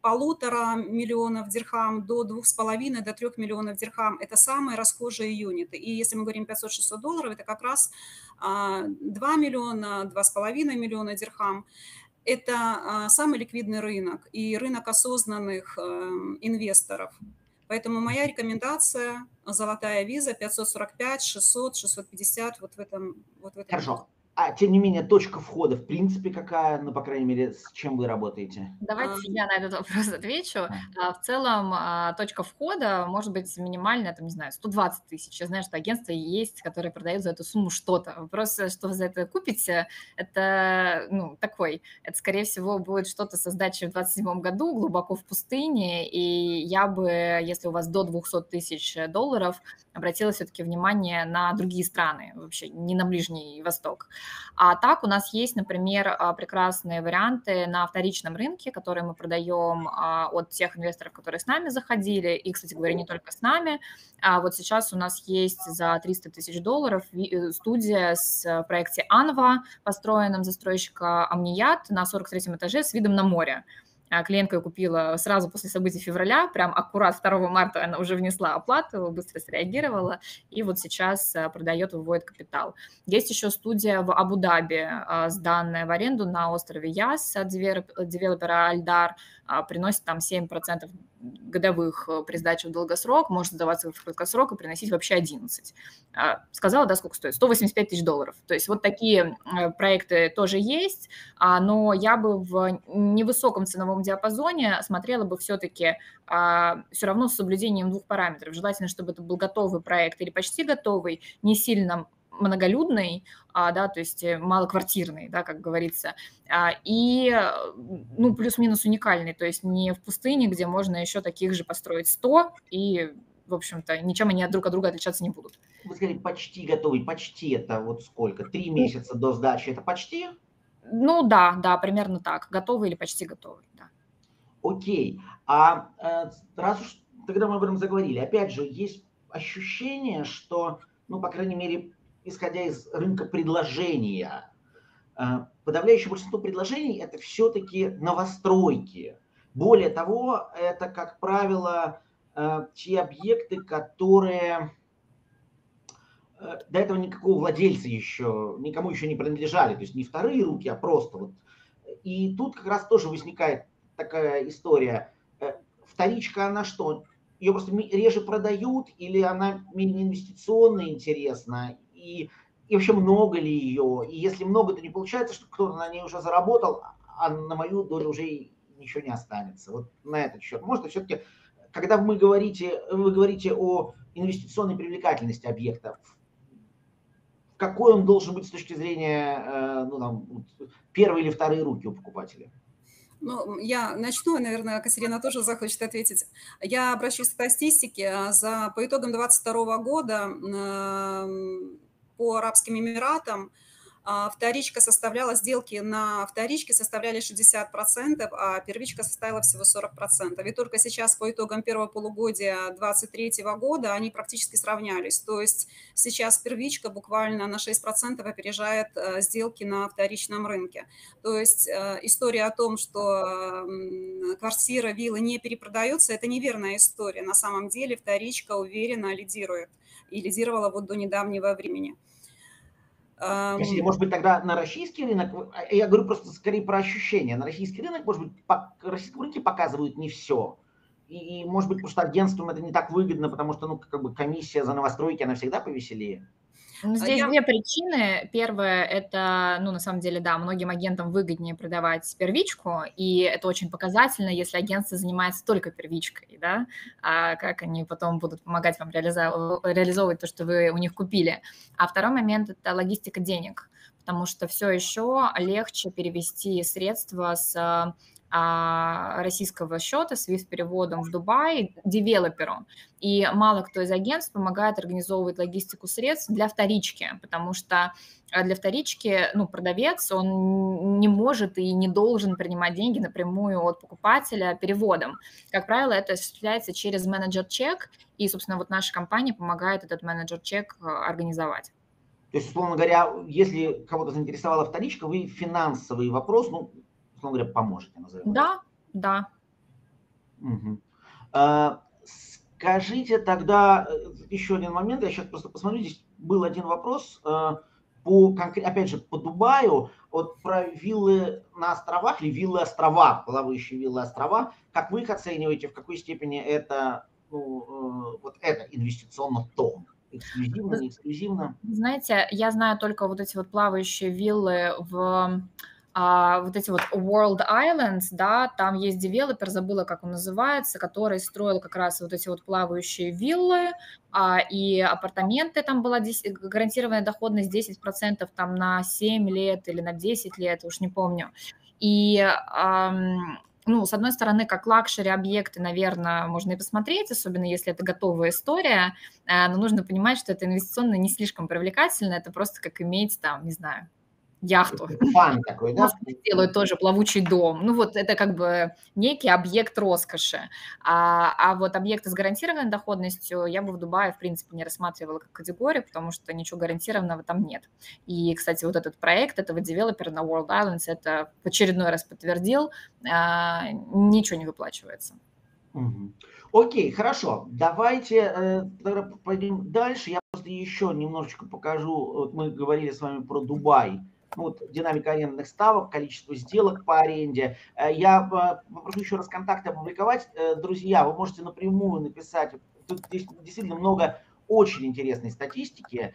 полутора миллионов дирхам до двух с половиной, до трех миллионов дирхам. Это самые расхожие юниты. И если мы говорим 500-600 долларов, это как раз 2 а, миллиона, 2,5 миллиона дирхам. Это а, самый ликвидный рынок и рынок осознанных эм, инвесторов. Поэтому моя рекомендация – золотая виза 545, 600, 650, вот в этом. Вот в этом. Хорошо. А тем не менее, точка входа, в принципе, какая, ну, по крайней мере, с чем вы работаете? Давайте а... я на этот вопрос [laughs] отвечу. А. В целом, а, точка входа может быть минимальная, там, не знаю, 120 тысяч. Я знаю, что агентство есть, которое продает за эту сумму что-то. Вопрос, что вы за это купите, это, ну, такой. Это, скорее всего, будет что-то со сдачей в 2027 году, глубоко в пустыне, и я бы, если у вас до 200 тысяч долларов, обратила все-таки внимание на другие страны, вообще не на Ближний Восток. А так у нас есть, например, а, прекрасные варианты на вторичном рынке, которые мы продаем а, от тех инвесторов, которые с нами заходили, и, кстати говоря, не только с нами. А вот сейчас у нас есть за 300 тысяч долларов э, студия с э, проекте Анва, построенном застройщика Амният на 43 этаже с видом на море. А, клиентка купила сразу после событий февраля, прям аккурат 2 марта она уже внесла оплату, быстро среагировала, и вот сейчас а, продает, выводит капитал. Есть еще студия в Абу-Даби, а, сданная в аренду на острове Яс от девелопера Альдар, приносит там 7% годовых э, при сдаче в долгосрок может сдаваться в краткосрок и приносить вообще 11. А, сказала, да, сколько стоит? 185 тысяч долларов. То есть вот такие э, проекты тоже есть, а, но я бы в невысоком ценовом диапазоне смотрела бы все-таки а, все равно с соблюдением двух параметров. Желательно, чтобы это был готовый проект или почти готовый, не сильно многолюдный, а, да, то есть э, малоквартирный, да, как говорится, а, и, ну, плюс-минус уникальный, то есть не в пустыне, где можно еще таких же построить 100 и в общем-то, ничем они друг от друга отличаться не будут. Вы сказали, почти готовый. Почти это вот сколько? Три месяца до сдачи это почти? Ну да, да, примерно так. Готовый или почти готовый, да. Окей. А э, раз уж тогда мы об этом заговорили, опять же, есть ощущение, что, ну, по крайней мере, исходя из рынка предложения. Э, подавляющее большинство предложений – это все-таки новостройки. Более того, это, как правило, э, те объекты, которые э, до этого никакого владельца еще, никому еще не принадлежали, то есть не вторые руки, а просто вот. И тут как раз тоже возникает такая история. Вторичка, она что? Ее просто реже продают или она менее инвестиционно интересна? И, и вообще много ли ее, и если много, то не получается, что кто-то на ней уже заработал, а на мою долю уже ничего не останется. Вот на этот счет. Может, все-таки, когда вы говорите, вы говорите о инвестиционной привлекательности объекта, какой он должен быть с точки зрения э, ну, там, первой или второй руки у покупателя? Ну, я начну, наверное, Катерина тоже захочет ответить. Я обращусь к статистике. За, по итогам 2022 года по Арабским Эмиратам а, вторичка составляла, сделки на вторичке составляли 60%, а первичка составила всего 40%. И только сейчас по итогам первого полугодия 2023 года они практически сравнялись. То есть сейчас первичка буквально на 6% опережает э, сделки на вторичном рынке. То есть э, история о том, что квартира, виллы не перепродаются, это неверная история. На самом деле вторичка уверенно лидирует и лидировала вот до недавнего времени. Простите, может быть, тогда на российский рынок, а, я говорю просто скорее про ощущения, на российский рынок, может быть, по российском рынке показывают не все. И, может быть, просто агентствам это не так выгодно, потому что, ну, как бы комиссия за новостройки, она всегда повеселее. Ну, а здесь я... две причины. Первое – это, ну, на самом деле, да, многим агентам выгоднее продавать первичку, и это очень показательно, если агентство занимается только первичкой, да, а как они потом будут помогать вам реализовывать то, что вы у них купили. А второй момент – это логистика денег, потому что все еще легче перевести средства с российского счета с переводом в Дубай девелоперу. И мало кто из агентств помогает организовывать логистику средств для вторички, потому что э, для вторички ну, продавец, он не может и не должен принимать деньги напрямую от покупателя переводом. Как правило, это осуществляется через менеджер-чек, и, собственно, вот наша компания помогает этот менеджер-чек э, организовать. То есть, условно говоря, если кого-то заинтересовала вторичка, вы финансовый вопрос, ну, условно говоря, поможете, назовем. Да, да. Угу. А, скажите тогда э, еще один момент, я сейчас просто посмотрю, здесь был один вопрос а, по, опять же, по Дубаю, вот про виллы на островах или виллы острова, плавающие виллы острова, как вы их оцениваете, в какой степени это, ну, э, вот это инвестиционно то? Эксклюзивно, не эксклюзивно? Знаете, я знаю только вот эти вот плавающие виллы в а, вот эти вот World Islands, да, там есть девелопер, забыла, как он называется, который строил как раз вот эти вот плавающие виллы, а, и апартаменты, там была 10, гарантированная доходность 10% там на 7 лет или на 10 лет, уж не помню. И ну, с одной стороны, как luxury объекты, наверное, можно и посмотреть, особенно если это готовая история, э, но нужно понимать, что это инвестиционно не слишком привлекательно, это просто как иметь там, не знаю, яхту. Фан такой, да? Делают тоже плавучий дом. Ну вот это как бы некий объект роскоши. А, а вот объекты с гарантированной доходностью я бы в Дубае, в принципе, не рассматривала как категорию, потому что ничего гарантированного там нет. И, кстати, вот этот проект этого девелопера на World Islands это в очередной раз подтвердил, а, ничего не выплачивается. Угу. Окей, хорошо. Давайте э, пойдем дальше. Я просто еще немножечко покажу. Вот мы говорили с вами про Дубай вот, динамика арендных ставок, количество сделок по аренде. Я попрошу еще раз контакты опубликовать. Друзья, вы можете напрямую написать. Тут действительно много очень интересной статистики.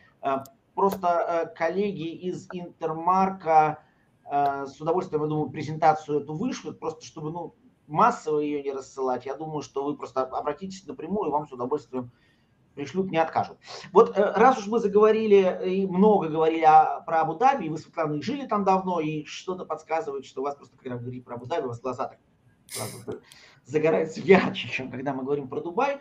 Просто коллеги из Интермарка с удовольствием, я думаю, презентацию эту вышлют, просто чтобы ну, массово ее не рассылать. Я думаю, что вы просто обратитесь напрямую, и вам с удовольствием пришлют, не откажут. Вот э, раз уж мы заговорили и много говорили о, про Абу-Даби, вы, Светлана, жили там давно, и что-то подсказывает, что у вас просто, когда говорим про Абу-Даби, у вас глаза так загораются ярче, чем когда мы говорим про Дубай.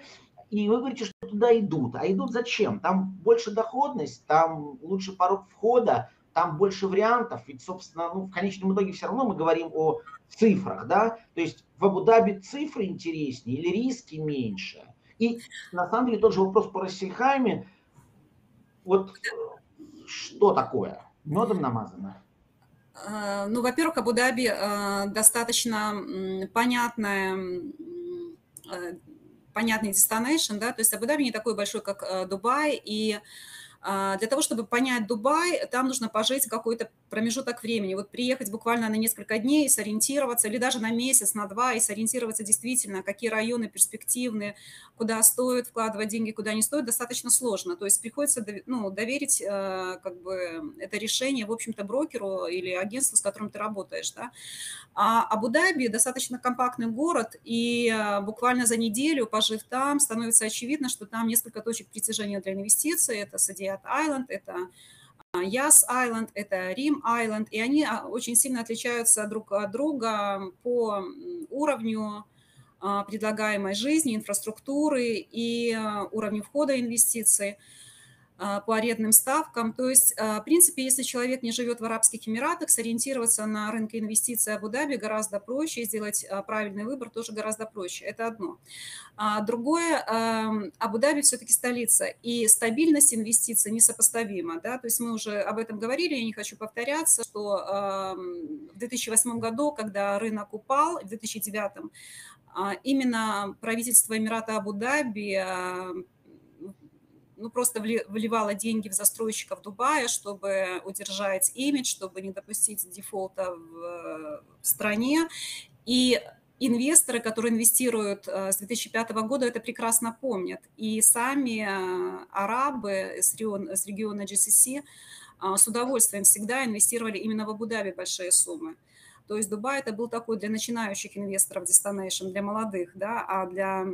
И вы говорите, что туда идут. А идут зачем? Там больше доходность, там лучше порог входа, там больше вариантов. Ведь, собственно, ну, в конечном итоге все равно мы говорим о цифрах, да? То есть в Абу-Даби цифры интереснее или риски меньше – и на самом деле тот же вопрос по Рассельхайме, вот что такое? Медом намазано? А, ну, во-первых, Абу-Даби а, достаточно понятная понятный destination, да, то есть Абу-Даби не такой большой, как Дубай, и для того, чтобы понять Дубай, там нужно пожить какой-то промежуток времени. Вот приехать буквально на несколько дней и сориентироваться, или даже на месяц, на два, и сориентироваться действительно, какие районы перспективные, куда стоит вкладывать деньги, куда не стоит, достаточно сложно. То есть приходится ну, доверить э, как бы, это решение, в общем-то, брокеру или агентству, с которым ты работаешь. Да? А Абу-Даби достаточно компактный город, и э, буквально за неделю, пожив там, становится очевидно, что там несколько точек притяжения для инвестиций. Это Садия Риад Айленд, это Яс Айленд, это Рим Айленд, и они а, очень сильно отличаются друг от друга по уровню а, предлагаемой жизни, инфраструктуры и а, уровню входа инвестиций. А, по арендным ставкам. То есть, а, в принципе, если человек не живет в Арабских Эмиратах, сориентироваться на рынке инвестиций Абу-Даби гораздо проще, и сделать а, правильный выбор тоже гораздо проще. Это одно. Другое, Абу-Даби все-таки столица, и стабильность инвестиций несопоставима. Да? То есть мы уже об этом говорили, я не хочу повторяться, что в 2008 году, когда рынок упал, в 2009 именно правительство Эмирата Абу-Даби ну, просто вливала деньги в застройщиков Дубая, чтобы удержать имидж, чтобы не допустить дефолта в, в стране. И инвесторы, которые инвестируют э, с 2005 года, это прекрасно помнят. И сами э, арабы с региона, с GCC э, с удовольствием всегда инвестировали именно в Абу-Даби большие суммы. То есть Дубай это был такой для начинающих инвесторов destination, для молодых, да, а для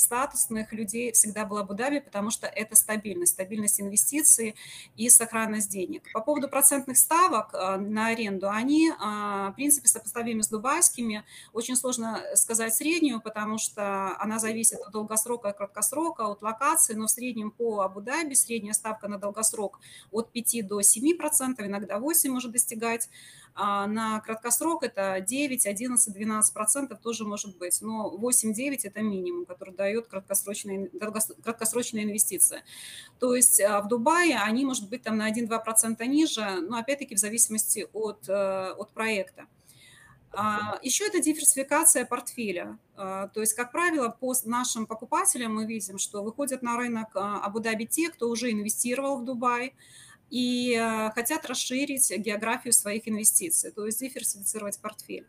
статусных людей всегда была Абу-Даби, потому что это стабильность, стабильность инвестиций и сохранность денег. По поводу процентных ставок э, на аренду, они, а, в принципе, сопоставимы с дубайскими. Очень сложно сказать среднюю, потому что она зависит от долгосрока и краткосрока, от локации, но в среднем по Абу-Даби средняя ставка на долгосрок от 5 до 7 процентов, иногда 8 может достигать. А на краткосрок это 9, 11, 12 процентов тоже может быть, но 8-9 это минимум, который дает краткосрочная, краткосрочная инвестиция. То есть а, в Дубае они, может быть, там на 1-2 процента ниже, но опять-таки в зависимости от, э, от проекта. А, Еще это диверсификация портфеля. То есть, как правило, по нашим покупателям мы видим, что выходят на рынок Абу-Даби те, кто уже инвестировал в Дубай, и э, хотят расширить географию своих инвестиций, то есть диверсифицировать портфель.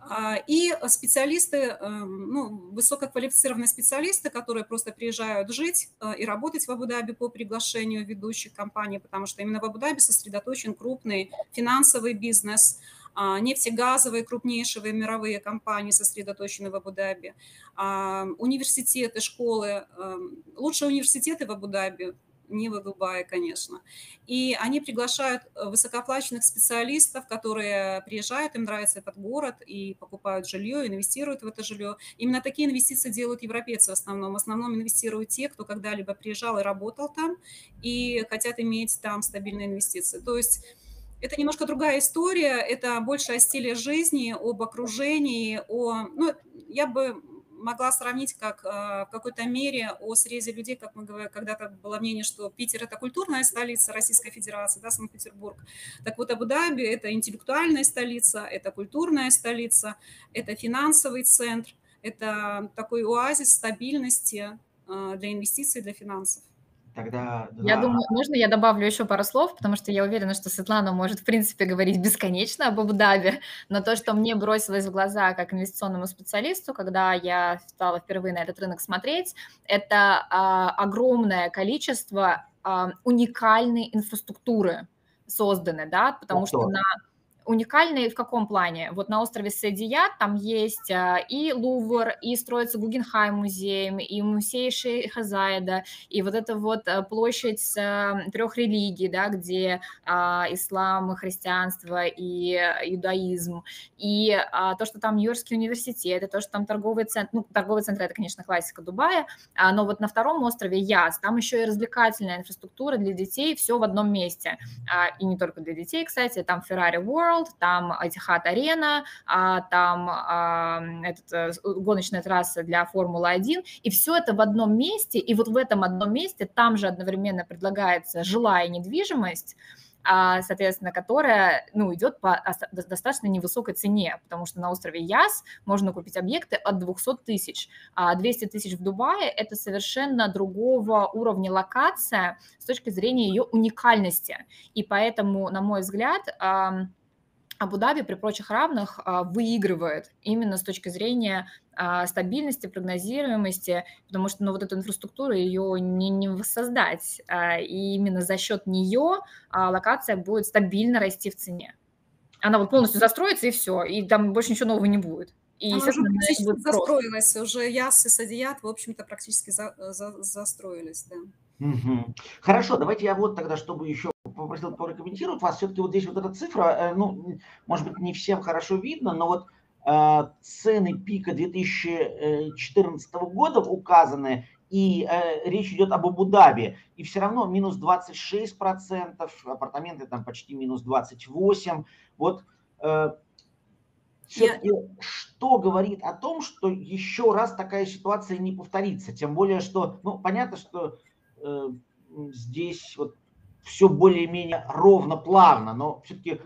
А, и специалисты, эм, ну, высококвалифицированные специалисты, которые просто приезжают жить э, и работать в Абу-Даби по приглашению ведущих компаний, потому что именно в Абу-Даби сосредоточен крупный финансовый бизнес, а, нефтегазовые крупнейшие мировые компании сосредоточены в Абу-Даби, а, университеты, школы, эм, лучшие университеты в Абу-Даби в Дубае, конечно. И они приглашают э, высокооплаченных специалистов, которые приезжают, им нравится этот город и покупают жилье, инвестируют в это жилье. Именно такие инвестиции делают европейцы в основном. В основном инвестируют те, кто когда-либо приезжал и работал там, и хотят иметь там стабильные инвестиции. То есть это немножко другая история, это больше о стиле жизни, об окружении, о... Ну, я бы могла сравнить как э, в какой-то мере о срезе людей, как мы говорили, когда-то было мнение, что Питер – это культурная столица Российской Федерации, да, Санкт-Петербург. Так вот, Абу-Даби – это интеллектуальная столица, это культурная столица, это финансовый центр, это такой оазис стабильности э, для инвестиций, для финансов. Тогда... Я да. думаю, можно я добавлю еще пару слов, потому что я уверена, что Светлана может, в принципе, говорить бесконечно об Абу-Даби, но то, что мне бросилось в глаза как инвестиционному специалисту, когда я стала впервые на этот рынок смотреть, это а, огромное количество а, уникальной инфраструктуры созданы, да, потому что на уникальный в каком плане? Вот на острове Седия там есть а, и Лувр, и строится Гугенхайм музей, и музей Шейха Зайда, и вот эта вот а, площадь а, трех религий, да, где ислам, христианство и иудаизм, и то, что там Нью-Йоркский университет, и то, что там торговый центр, ну, торговый центр это, конечно, классика Дубая, но вот на втором острове Яс, там еще и развлекательная инфраструктура для детей, все в одном месте, и не только для детей, кстати, там Ferrari World, World, там Этихад Арена, там этот, э, гоночная трасса для Формулы-1, и все это в одном месте, и вот в этом одном месте там же одновременно предлагается жилая недвижимость, а, соответственно, которая ну, идет по достаточно невысокой цене, потому что на острове Яс можно купить объекты от 200 тысяч, а 200 тысяч в Дубае – это совершенно другого уровня локация с точки зрения ее уникальности. И поэтому, на мой взгляд, Абу-Даби при прочих равных а, выигрывает именно с точки зрения а, стабильности, прогнозируемости, потому что ну, вот эту инфраструктуру ее не, не воссоздать, а, и именно за счет нее локация будет стабильно расти в цене. Она вот полностью застроится и все, и там больше ничего нового не будет. И, Она уже практически застроилась, уже Яс и Садият, в общем-то, практически за, за, застроились, да. Угу. Хорошо, давайте я вот тогда, чтобы еще попросил прокомментировать вас. Все-таки вот здесь вот эта цифра, э, ну, может быть, не всем хорошо видно, но вот э, цены пика 2014 года указаны, и э, речь идет об Абу-Даби, и все равно минус 26 процентов, апартаменты там почти минус 28. Вот э, все-таки Я... что говорит о том, что еще раз такая ситуация не повторится? Тем более, что, ну, понятно, что здесь вот все более-менее ровно, плавно, но все-таки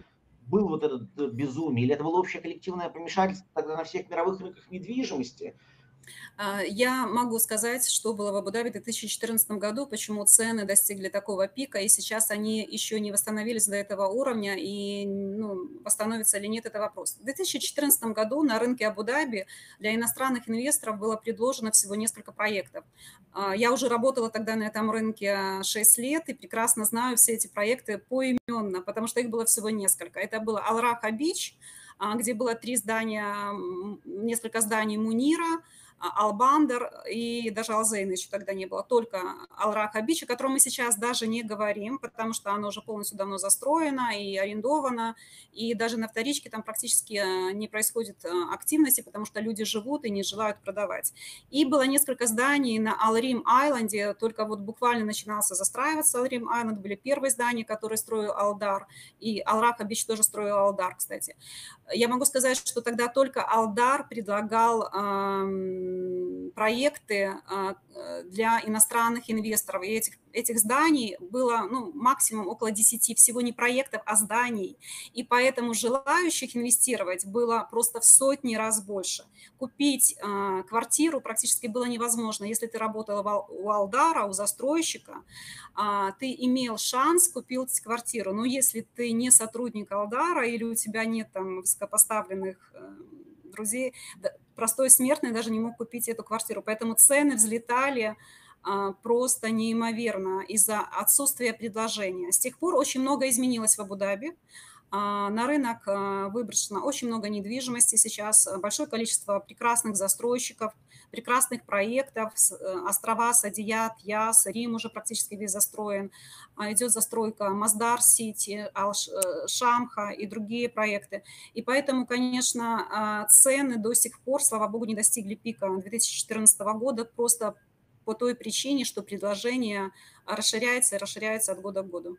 был вот этот э, безумие, или это было общее коллективное помешательство тогда на всех мировых рынках недвижимости – я могу сказать, что было в Абу-Даби в 2014 году, почему цены достигли такого пика, и сейчас они еще не восстановились до этого уровня, и ну, восстановится или нет, это вопрос. В 2014 году на рынке Абу-Даби для иностранных инвесторов было предложено всего несколько проектов. А, я уже работала тогда на этом рынке 6 лет и прекрасно знаю все эти проекты поименно, потому что их было всего несколько. Это было Алраха-Бич, где было три здания, несколько зданий Мунира, а, Албандер и даже Алзейна еще тогда не было, только Алраха Бич, о котором мы сейчас даже не говорим, потому что оно уже полностью давно застроено и арендовано, и даже на вторичке там практически э, не происходит э, активности, потому что люди живут и не желают продавать. И было несколько зданий на Алрим Айленде, только вот буквально начинался застраиваться Алрим Айленд, были первые здания, которые строил Алдар, и Алраха Бич тоже строил Алдар, кстати. Я могу сказать, что тогда только Алдар предлагал проекты а, для иностранных инвесторов. И этих, этих зданий было ну, максимум около 10, всего не проектов, а зданий. И поэтому желающих инвестировать было просто в сотни раз больше. Купить э, квартиру практически было невозможно. Если ты работал у Алдара, у застройщика, э, ты имел шанс купить квартиру. Но если ты не сотрудник Алдара или у тебя нет там высокопоставленных э, друзей, простой смертный даже не мог купить эту квартиру. Поэтому цены взлетали а, просто неимоверно из-за отсутствия предложения. С тех пор очень много изменилось в Абу-Даби. А, на рынок а, выброшено очень много недвижимости сейчас, большое количество прекрасных застройщиков, прекрасных проектов, э, острова Садият, Яс, Рим уже практически весь застроен, идет застройка Маздар-Сити, э, Шамха и другие проекты. И поэтому, конечно, цены до сих пор, слава богу, не достигли пика 2014 года, просто по той причине, что предложение расширяется и расширяется от года к году.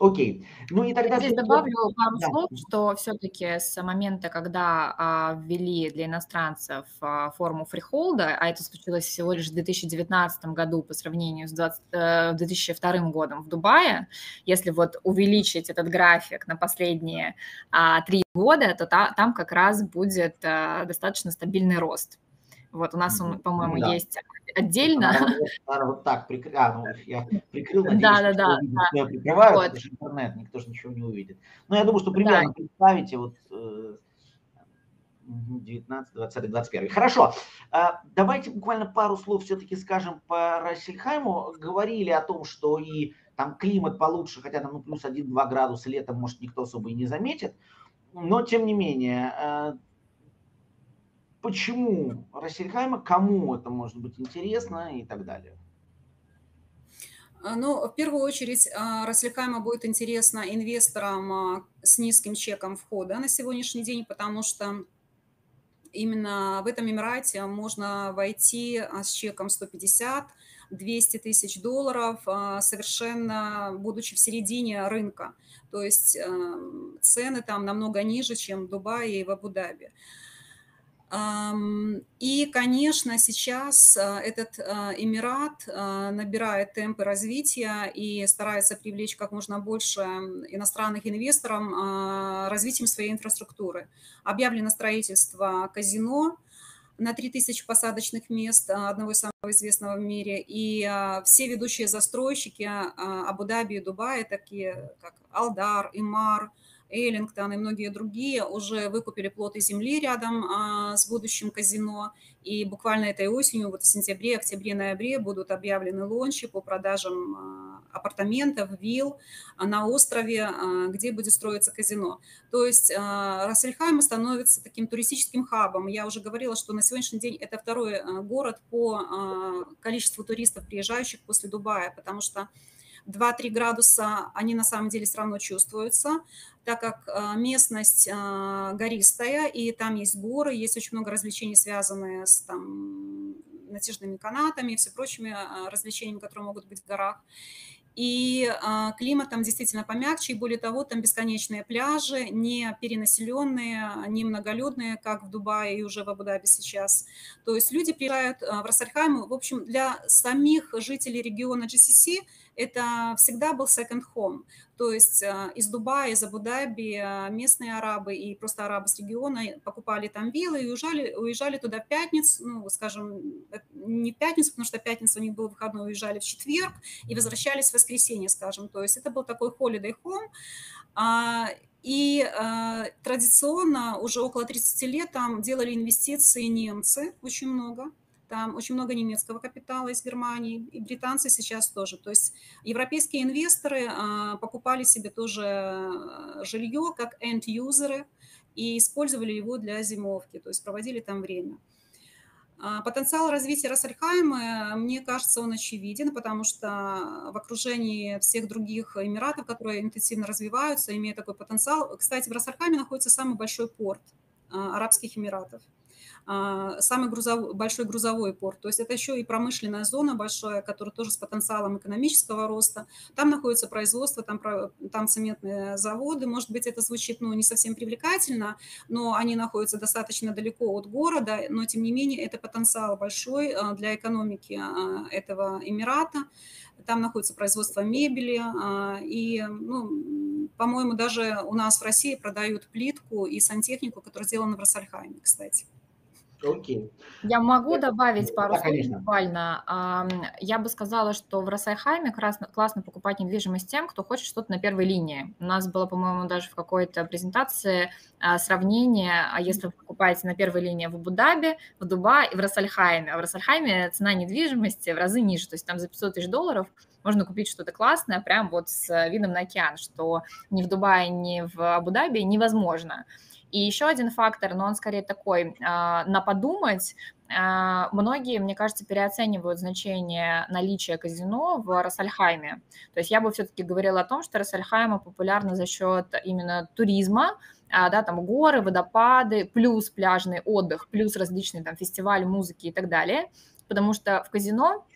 Окей. Ну и тогда... Здесь добавлю пару да. слов, что все-таки с момента, когда а, ввели для иностранцев а, форму фрихолда, а это случилось всего лишь в 2019 году по сравнению с 20, э, 2002 годом в Дубае, если вот увеличить этот график на последние а, три года, то та, там как раз будет а, достаточно стабильный рост. Вот у нас, он, по-моему, да. есть отдельно. Надо вот так прикрыть. А, ну, я прикрыл, надеюсь, да, да, да, увидит, да. что я прикрываю, Вот. это же интернет, никто же ничего не увидит. Но я думаю, что примерно представите вот э, 19, 20, 21. Хорошо. А, Давайте буквально пару слов все-таки скажем по Рассельхайму. Говорили о том, что и там климат получше, хотя там ну, плюс 1-2 градуса летом, может, никто особо и не заметит. Но, тем не менее, э, почему Рассельхайма, кому это может быть интересно и так далее? А, Ну, в первую очередь, а, Рассельхайма будет интересно инвесторам а, с низким чеком входа на сегодняшний день, потому что именно в этом Эмирате можно войти с чеком 150 200 тысяч долларов, совершенно будучи в середине рынка. То есть цены там намного ниже, чем в Дубае и в Абу-Даби. И, конечно, сейчас а, этот а, Эмират а, набирает темпы развития и старается привлечь как можно больше иностранных инвесторов развитием своей инфраструктуры. Объявлено строительство казино на 3000 посадочных мест, одного из самых известного в мире, и все ведущие застройщики Абу-Даби и Дубая, такие как Алдар, Имар, Эллингтон и многие другие уже выкупили плоты земли рядом а, с будущим казино. И буквально этой осенью, вот в сентябре, октябре, ноябре будут объявлены лончи по продажам а, апартаментов, вилл а, на острове, где будет строиться казино. То есть а, Рассельхайм становится таким туристическим хабом. Я уже говорила, что на сегодняшний день это второй город по количеству туристов, приезжающих после Дубая, потому что 2-3 градуса, они на самом деле все равно чувствуются, так как а, местность а, гористая, и там есть горы, есть очень много развлечений, связанные с там, натяжными канатами и все прочими а, развлечениями, которые могут быть в горах. И климат там действительно помягче, и более того, там бесконечные пляжи, не перенаселенные, не многолюдные, как в Дубае и уже в Абу-Даби сейчас. То есть люди приезжают в Рассельхайм. В общем, для самих жителей региона GCC это всегда был second home. То есть а, из Дубая, из Абу-Даби а, местные арабы и просто арабы с региона покупали там виллы и уезжали, уезжали туда в пятницу, ну, скажем, э, не в пятницу, потому что пятница у них был выходной, уезжали в четверг и возвращались в воскресенье, скажем. То есть это был такой holiday home. А, И а, традиционно уже около 30 лет там делали инвестиции немцы очень много. Там очень много немецкого капитала из Германии, и британцы сейчас тоже. То есть европейские инвесторы а, покупали себе тоже а, жилье как end-юзеры и использовали его для зимовки, то есть проводили там время. А, Потенциал развития Рассельхайма, мне кажется, он очевиден, потому что в окружении всех других эмиратов, которые интенсивно развиваются, имея такой потенциал. Кстати, в Рассельхайме находится самый большой порт Арабских Эмиратов самый грузовой, большой грузовой порт. То есть это еще и промышленная зона большая, которая тоже с потенциалом экономического роста. Там находится производство, там, там цементные заводы. Может быть, это звучит ну, не совсем привлекательно, но они находятся достаточно далеко от города, но тем не менее это потенциал большой а, для экономики а, этого Эмирата. Там находится производство мебели, и, ну, по-моему, даже у нас в России продают плитку и сантехнику, которая сделана в Рас-эль-Хайме, кстати. Окей. Я могу добавить пару Да, слов конечно. буквально. Я бы сказала, что в Рас-эль-Хайме классно, классно покупать недвижимость тем, кто хочет что-то на первой линии. У нас было, по-моему, даже в какой-то презентации а, сравнение, а если вы покупаете на первой линии в Абу-Даби, в Дубае и в Рас-эль-Хайме. А в Рас-эль-Хайме цена недвижимости в разы ниже, то есть там за 500 тысяч долларов можно купить что-то классное, прям вот с видом на океан, что ни в Дубае, ни в Абу-Даби невозможно. И еще один фактор, но он скорее такой, а, на подумать, а, многие, мне кажется, переоценивают значение наличия казино в Рассальхайме. То есть я бы все-таки говорила о том, что Рассальхайма популярна за счет именно туризма, а, да, там горы, водопады, плюс пляжный отдых, плюс различные там фестивали музыки и так далее, потому что в казино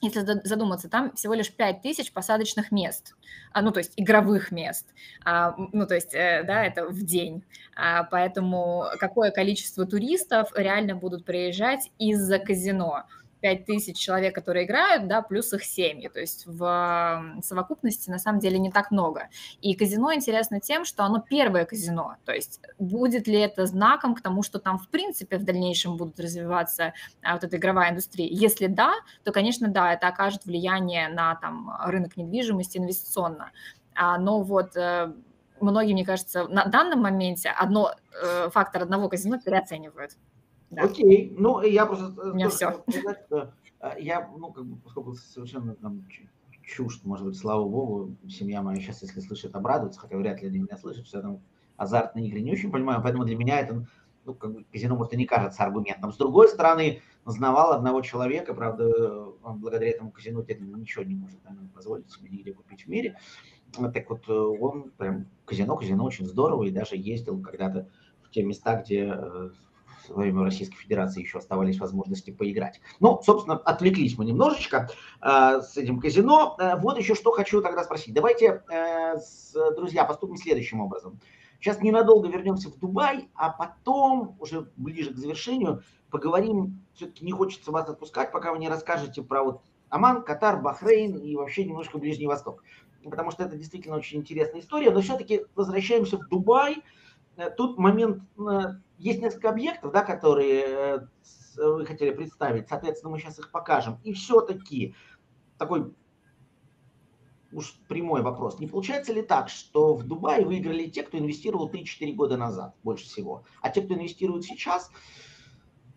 если задуматься, там всего лишь 5 тысяч посадочных мест, а, ну, то есть игровых мест, а, ну, то есть, э, да, это в день, а, поэтому какое количество туристов реально будут приезжать из-за казино. 5 тысяч человек, которые играют, да, плюс их семьи. То есть в совокупности на самом деле не так много. И казино интересно тем, что оно первое казино. То есть будет ли это знаком к тому, что там в принципе в дальнейшем будут развиваться а, вот эта игровая индустрия? Если да, то, конечно, да, это окажет влияние на там рынок недвижимости инвестиционно. А, но вот э, многие, мне кажется, на данном моменте одно, э, фактор одного казино переоценивают. Да. Окей, ну я просто... У меня все. Сказать, что э, я, ну, как бы, поскольку совершенно там чушь, может быть, слава богу, семья моя сейчас, если слышит, обрадуется, хотя вряд ли они меня слышат, что я там азартные игры не очень понимаю, поэтому для меня это, ну, как бы, казино, может, и не кажется аргументом. С другой стороны, знавал одного человека, правда, он благодаря этому казино теперь ничего не может наверное, позволить себе нигде купить в мире. Так вот, он прям казино, казино очень здорово, и даже ездил когда-то в те места, где э, во время Российской Федерации еще оставались возможности поиграть. Ну, собственно, отвлеклись мы немножечко э, с этим казино. Э, вот еще что хочу тогда спросить. Давайте, э, с, друзья, поступим следующим образом. Сейчас ненадолго вернемся в Дубай, а потом, уже ближе к завершению, поговорим. Все-таки не хочется вас отпускать, пока вы не расскажете про вот Оман, Катар, Бахрейн и вообще немножко Ближний Восток. Потому что это действительно очень интересная история. Но все-таки возвращаемся в Дубай. Э, тут момент э, есть несколько объектов, да, которые э, вы хотели представить, соответственно, мы сейчас их покажем. И все-таки такой уж прямой вопрос. Не получается ли так, что в Дубае выиграли те, кто инвестировал 3-4 года назад больше всего, а те, кто инвестирует сейчас,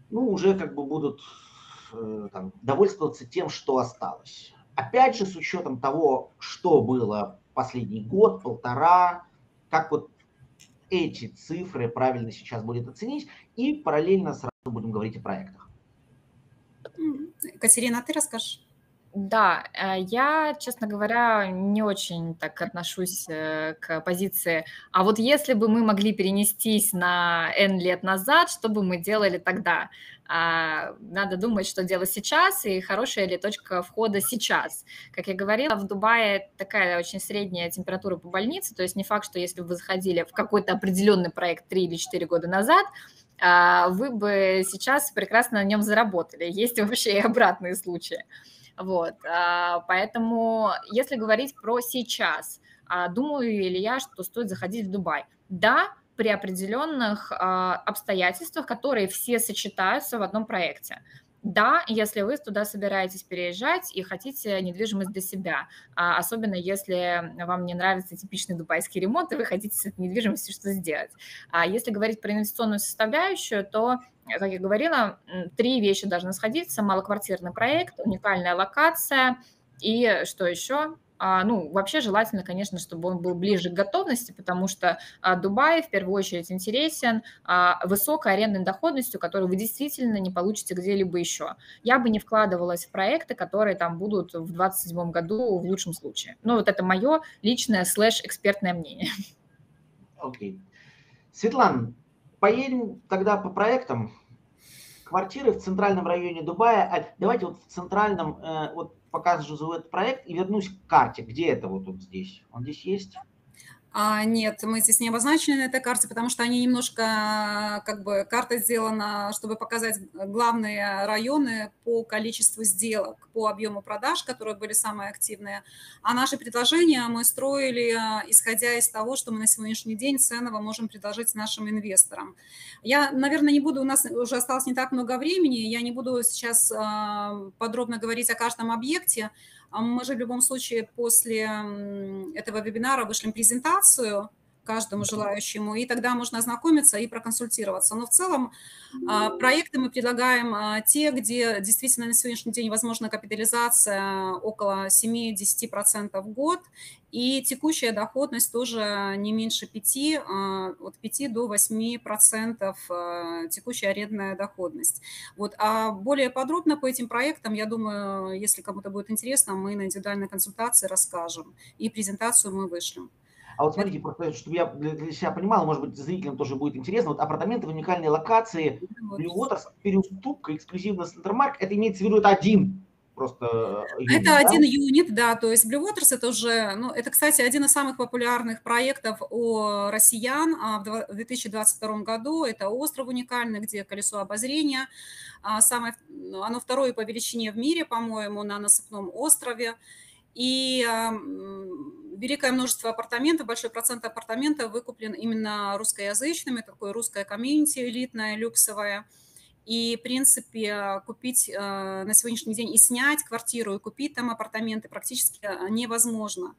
ну, уже как бы будут э, там, довольствоваться тем, что осталось. Опять же, с учетом того, что было последний год, полтора, как вот эти цифры правильно сейчас будет оценить, и параллельно сразу будем говорить о проектах. Катерина, ты расскажешь? Да, э, я, честно говоря, не очень так отношусь э, к позиции. А вот если бы мы могли перенестись на N лет назад, что бы мы делали тогда? А, надо думать, что делать сейчас, и хорошая ли точка входа сейчас. Как я говорила, в Дубае такая очень средняя температура по больнице, то есть не факт, что если бы вы заходили в какой-то определенный проект 3 или 4 года назад, а, вы бы сейчас прекрасно на нем заработали. Есть вообще и обратные случаи. Вот, а, поэтому, если говорить про сейчас, а, думаю ли я, что стоит заходить в Дубай? Да, при определенных а, обстоятельствах, которые все сочетаются в одном проекте. Да, если вы туда собираетесь переезжать и хотите недвижимость для себя, особенно если вам не нравится типичный дубайский ремонт, и вы хотите с этой недвижимостью что сделать. А если говорить про инвестиционную составляющую, то как я говорила, три вещи должны сходиться. Малоквартирный проект, уникальная локация и что еще? А, ну, вообще желательно, конечно, чтобы он был ближе к готовности, потому что а, Дубай в первую очередь интересен а, высокой арендной доходностью, которую вы действительно не получите где-либо еще. Я бы не вкладывалась в проекты, которые там будут в 2027 году в лучшем случае. Ну, вот это мое личное слэш-экспертное мнение. Окей. Okay. Светлана, поедем тогда по проектам квартиры в центральном районе Дубая. А давайте вот в центральном, э, вот покажу этот проект и вернусь к карте. Где это вот тут здесь? Он здесь есть? А, нет, мы здесь не обозначены на этой карте, потому что они немножко, как бы, карта сделана, чтобы показать главные районы по количеству сделок, по объему продаж, которые были самые активные. А наши предложения мы строили, исходя из того, что мы на сегодняшний день ценово можем предложить нашим инвесторам. Я, наверное, не буду, у нас уже осталось не так много времени, я не буду сейчас а, подробно говорить о каждом объекте, а мы же в любом случае после этого вебинара вышлем презентацию каждому желающему, и тогда можно ознакомиться и проконсультироваться. Но в целом а, проекты мы предлагаем а, те, где действительно на сегодняшний день возможна капитализация около 7-10% в год, и текущая доходность тоже не меньше 5, а, от 5 до 8% текущая арендная доходность. Вот. А более подробно по этим проектам, я думаю, если кому-то будет интересно, мы на индивидуальной консультации расскажем, и презентацию мы вышлем. А вот смотрите, просто, чтобы я для себя понимал, может быть, зрителям тоже будет интересно, вот апартаменты в уникальной локации, Blue Waters, переуступка, эксклюзивно Центрмарк, это имеется в виду, это один просто юнит, Это да? один юнит, да, то есть Blue Waters это уже, ну, это, кстати, один из самых популярных проектов у россиян а, в 2022 году. Это остров уникальный, где колесо обозрения, а, самое, оно второе по величине в мире, по-моему, на насыпном острове. И великое множество апартаментов, большой процент апартаментов выкуплен именно русскоязычными, такое русское комьюнити элитное, люксовое. И, в принципе, купить э, на сегодняшний день и снять квартиру, и купить там апартаменты практически э, невозможно.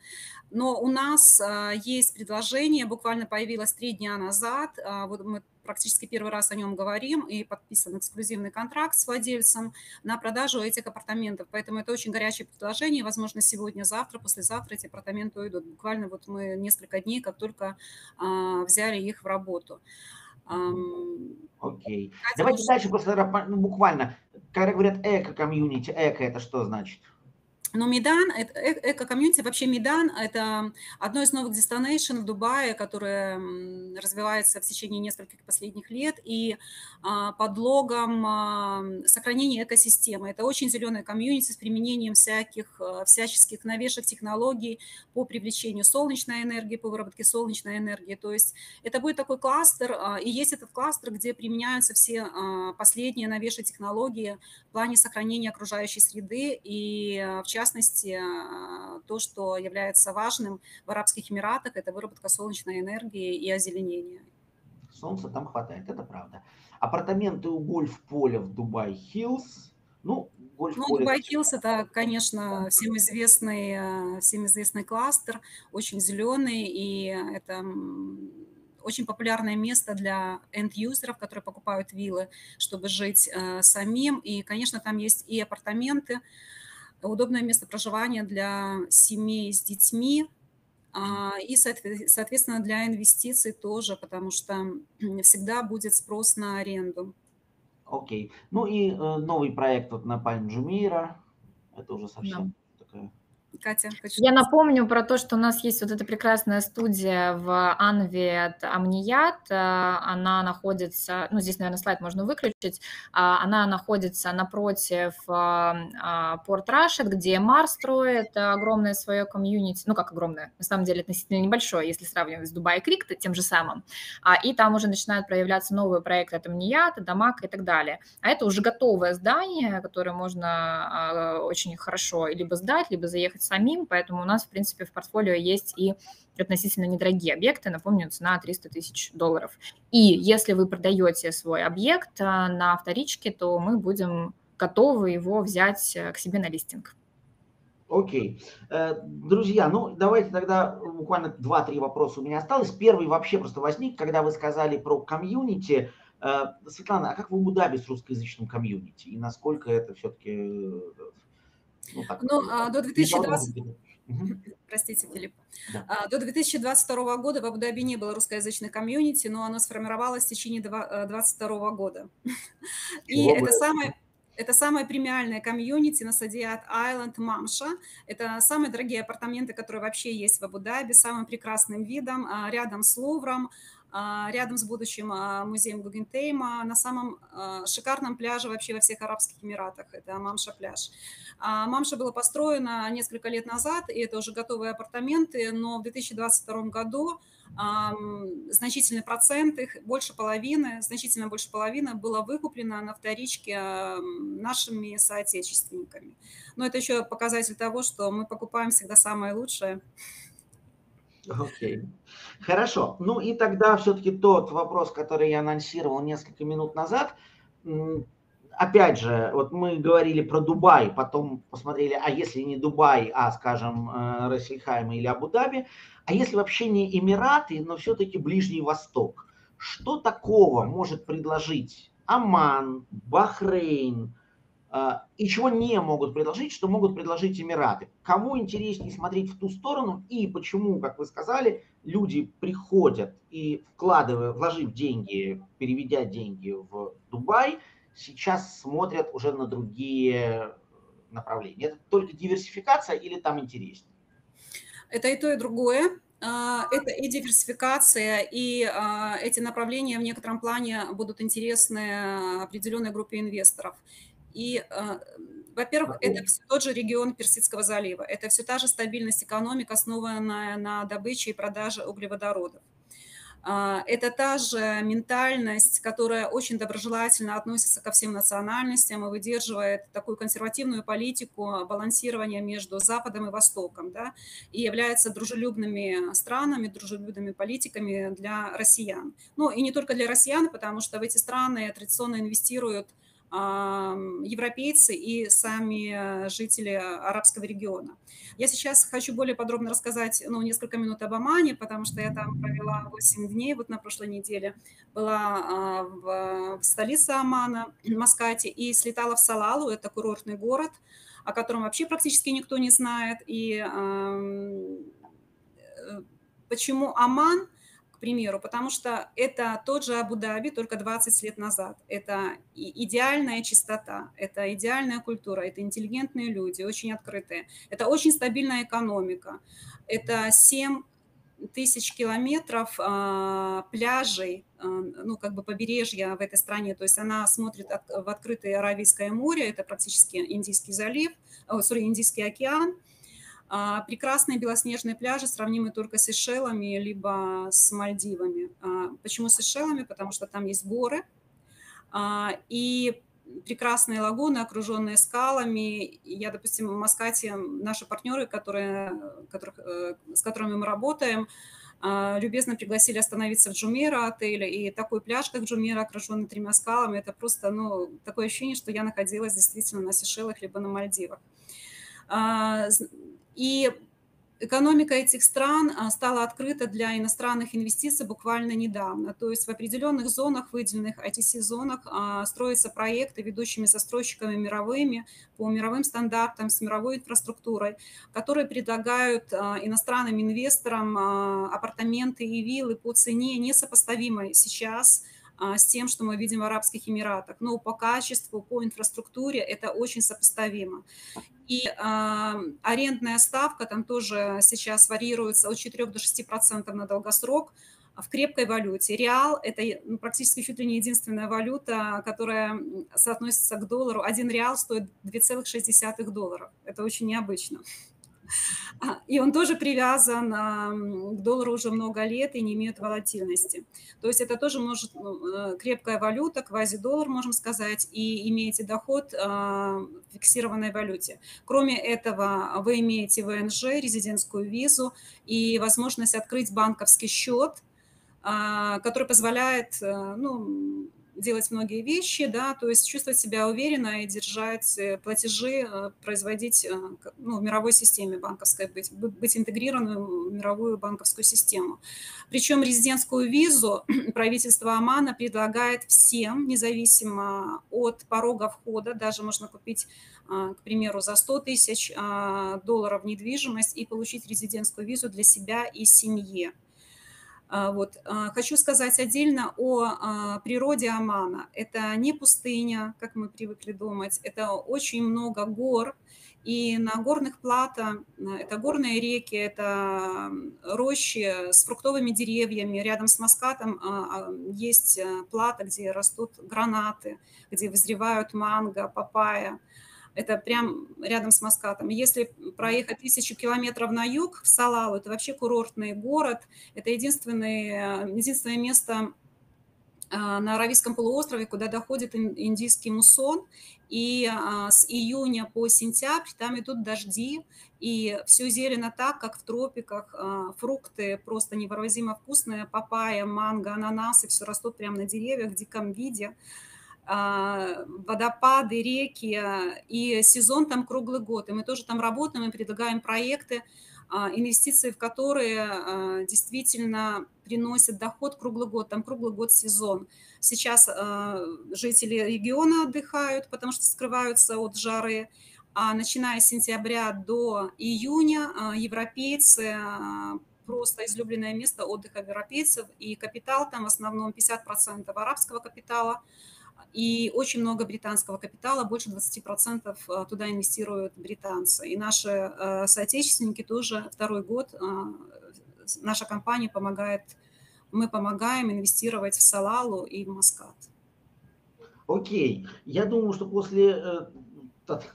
Но у нас э, есть предложение, буквально появилось три дня назад, вот мы практически первый раз о нем говорим, и подписан эксклюзивный контракт с владельцем на продажу этих апартаментов. Поэтому это очень горячее предложение. Возможно, сегодня, завтра, послезавтра эти апартаменты уйдут. Буквально вот мы несколько дней, как только взяли их в работу. Окей. Давайте дальше просто ну, буквально. Когда говорят эко-комьюнити, эко это что значит? Но Медан, эко-комьюнити, вообще Медан – это одно из новых destination в Дубае, которое развивается в течение нескольких последних лет, и а, под логом а, сохранения экосистемы. Это очень зеленая комьюнити с применением всяких, а, всяческих новейших технологий по привлечению солнечной энергии, по выработке солнечной энергии. То есть это будет такой кластер, и есть этот кластер, где применяются все последние новейшие технологии в плане сохранения окружающей среды и, в частности, частности, а, то, что является важным в Арабских Эмиратах, это выработка солнечной энергии и озеленение. Солнца там хватает, это правда. Апартаменты у гольф-поля в Дубай-Хиллз. Ну, гольф ну, Дубай-Хиллз – это, конечно, всем известный, а, всем известный кластер, очень зеленый, и это очень популярное место для энд-юзеров, которые покупают виллы, чтобы жить э, самим. И, конечно, там есть и апартаменты, удобное место проживания для семей с детьми, а, и, соответственно, для инвестиций тоже, потому что всегда будет спрос на аренду. Окей. Okay. Ну и э, новый проект вот на Пальм Джумира. Это уже совсем да. такая Катя, хочу... Я напомню про то, что у нас есть вот эта прекрасная студия в Анве от Амният. Э, она находится, ну, здесь, наверное, слайд можно выключить. А, она находится напротив а, а, Порт Рашид, где Мар строит огромное свое комьюнити. Ну, как огромное, на самом деле относительно небольшое, если сравнивать с Дубай Крик, тем же самым. И там уже начинают проявляться новые проекты от Амният, Дамака и так далее. А это уже готовое здание, которое можно очень хорошо либо сдать, либо заехать самим, поэтому у нас, в принципе, в портфолио есть и относительно недорогие объекты, напомню, цена 300 тысяч долларов. И если вы продаете свой объект а, на вторичке, то мы будем готовы его взять э, к себе на листинг. Окей. Э, друзья, ну давайте тогда буквально 2-3 вопроса у меня осталось. Первый вообще просто возник, когда вы сказали про комьюнити. Э, Светлана, а как в Абу-Даби с русскоязычным комьюнити? И насколько это все-таки ну, так, ну а, до 2020... Простите, Филипп. Да. А, до 2022 года в Абу-Даби не было русскоязычной комьюнити, но оно сформировалось в течение 2022 э, года. И это самое, это самая премиальная комьюнити на Saadiyat Island Mamsha. Это самые дорогие апартаменты, которые вообще есть в Абу-Даби, самым прекрасным видом, а, рядом с Лувром, рядом с будущим а, музеем Гугентейма, на самом а, шикарном пляже вообще во всех Арабских Эмиратах. Это Мамша пляж. Мамша была построена несколько лет назад, и это уже готовые апартаменты, но в 2022 году значительный процент их, больше половины, значительно больше половины было выкуплено на вторичке нашими соотечественниками. Но это еще показатель того, что мы покупаем всегда самое лучшее. Окей. Okay. Хорошо. Ну и тогда все-таки тот вопрос, который я анонсировал несколько минут назад. Опять же, вот мы говорили про Дубай, потом посмотрели, а если не Дубай, а, скажем, э, Рассельхайм или Абу-Даби, а если вообще не Эмираты, но все-таки Ближний Восток, что такого может предложить Оман, Бахрейн, и чего не могут предложить, что могут предложить Эмираты. Кому интереснее смотреть в ту сторону и почему, как вы сказали, люди приходят и вкладывая, вложив деньги, переведя деньги в Дубай, сейчас смотрят уже на другие направления. Это только диверсификация или там интереснее? Это и то, и другое. А, это и диверсификация, и а, эти направления в некотором плане будут интересны определенной группе инвесторов. И э, во-первых, это все тот же регион Персидского залива. Это все та же стабильность экономик, основанная на добыче и продаже углеводородов. А, это та же ментальность, которая очень доброжелательно относится ко всем национальностям и выдерживает такую консервативную политику балансирования между Западом и Востоком, да, и является дружелюбными странами, дружелюбными политиками для россиян. Ну и не только для россиян, потому что в эти страны традиционно инвестируют европейцы и сами жители арабского региона. Я сейчас хочу более подробно рассказать, ну, несколько минут об Омане, потому что я там провела 8 дней, вот на прошлой неделе была а, в, столице Омана, Маскате, и слетала в Салалу, это курортный город, о котором вообще практически никто не знает. И э, почему Оман? Примеру, потому что это тот же Абу-Даби, только 20 лет назад. Это идеальная чистота, это идеальная культура, это интеллигентные люди, очень открытые. Это очень стабильная экономика. Это 7 тысяч километров э, пляжей, э, ну, как бы побережья в этой стране, то есть она смотрит от, в открытое Аравийское море, это практически Индийский залив, о, sorry, Индийский океан, а, прекрасные белоснежные пляжи, сравнимые только с Сейшелами, либо с Мальдивами. А, почему с Сейшелами? Потому что там есть горы, а, и прекрасные лагуны, окруженные скалами. Я, допустим, в Маскате наши партнеры, которые, которых, э, с которыми мы работаем, любезно пригласили остановиться в Джумера отеле, и такой пляж, как Джумера, окруженный тремя скалами, это просто, ну, такое ощущение, что я находилась действительно на Сейшелах либо на Мальдивах. И экономика этих стран а, стала открыта для иностранных инвестиций буквально недавно. То есть в определенных зонах, выделенных ITC-зонах, а, строятся проекты ведущими застройщиками мировыми по мировым стандартам с мировой инфраструктурой, которые предлагают а, иностранным инвесторам апартаменты и виллы по цене несопоставимой сейчас с тем, что мы видим в Арабских Эмиратах. Но по качеству, по инфраструктуре это очень сопоставимо. И э, арендная ставка там тоже сейчас варьируется от 4 до 6 процентов на долгосрок в крепкой валюте. Реал – это ну, практически чуть ли не единственная валюта, которая соотносится к доллару. Один реал стоит 2,6 долларов. Это очень необычно. А, и он тоже привязан к доллару уже много лет и не имеет волатильности. То есть это тоже может э, крепкая валюта, квази-доллар, можем сказать, и имеете доход а, в фиксированной валюте. Кроме этого, вы имеете ВНЖ, резидентскую визу и возможность открыть банковский счет, а, который позволяет э, ну, делать многие вещи, да, то есть чувствовать себя уверенно и держать э, платежи, э, производить э, ну, в мировой системе банковской, быть, быть интегрированным в мировую банковскую систему. Причем резидентскую визу [clears throat] правительство Омана предлагает всем, независимо от порога входа, даже можно купить к примеру, за 100 тысяч долларов недвижимость и получить резидентскую визу для себя и семьи. А, вот. А, хочу сказать отдельно о а, природе Омана. Это не пустыня, как мы привыкли думать, это очень много гор, и на горных плато, это горные реки, это рощи с фруктовыми деревьями. Рядом с Маскатом есть плато, где растут гранаты, где вызревают манго, папайя. Это прям рядом с Маскатом. Если проехать тысячу километров на юг, в Салалу, это вообще курортный город. Это единственное, единственное место а, на Аравийском полуострове, куда доходит индийский мусон. И а, с июня по сентябрь там идут дожди, и все зелено так, как в тропиках. А, фрукты просто невыразимо вкусные, папайя, манго, ананасы, все растут прямо на деревьях в диком виде. А, водопады, реки, и сезон там круглый год. И мы тоже там работаем и предлагаем проекты, а, инвестиции в которые а, действительно приносят доход круглый год, там круглый год сезон. Сейчас жители региона отдыхают, потому что скрываются от жары, а начиная с сентября до июня европейцы просто излюбленное место отдыха европейцев, и капитал там в основном 50% арабского капитала – и очень много британского капитала, больше 20% э, туда инвестируют британцы. И наши э, соотечественники тоже второй год, э, наша компания помогает, мы помогаем инвестировать в Салалу и в Маскат. Окей, я думаю, что после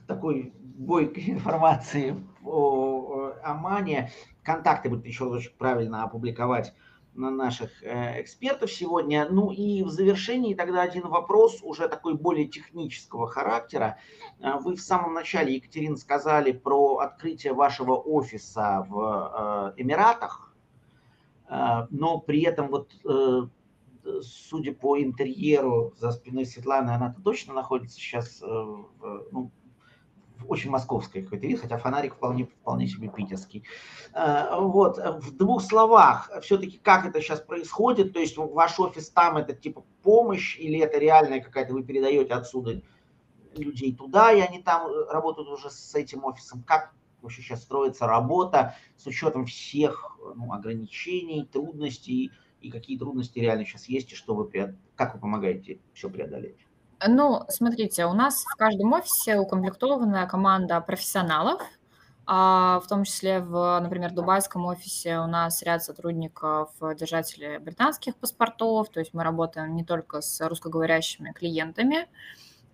такой бойкой [laughs] информации о Омане. Контакты будет еще очень правильно опубликовать на наших э, экспертов сегодня. Ну и в завершении тогда один вопрос уже такой более технического характера. Э, вы в самом начале, Екатерина, сказали про открытие вашего офиса в э, Эмиратах, но при этом вот судя по интерьеру за спиной Светланы, она точно находится сейчас ну, очень московское какой-то вид, хотя фонарик вполне, вполне себе питерский. Э, вот, в двух словах, все-таки как это сейчас происходит, то есть ваш офис там это типа помощь или это реальная какая-то, вы передаете отсюда людей туда, и они там э, работают уже с этим офисом, как вообще сейчас строится работа с учетом всех ну, ограничений, трудностей, и какие трудности реально сейчас есть, и что вы, как вы помогаете все преодолеть? Ну, смотрите, у нас в каждом офисе укомплектованная команда профессионалов, а, в том числе в, например, дубайском офисе у нас ряд сотрудников, держателей британских паспортов, то есть мы работаем не только с русскоговорящими клиентами.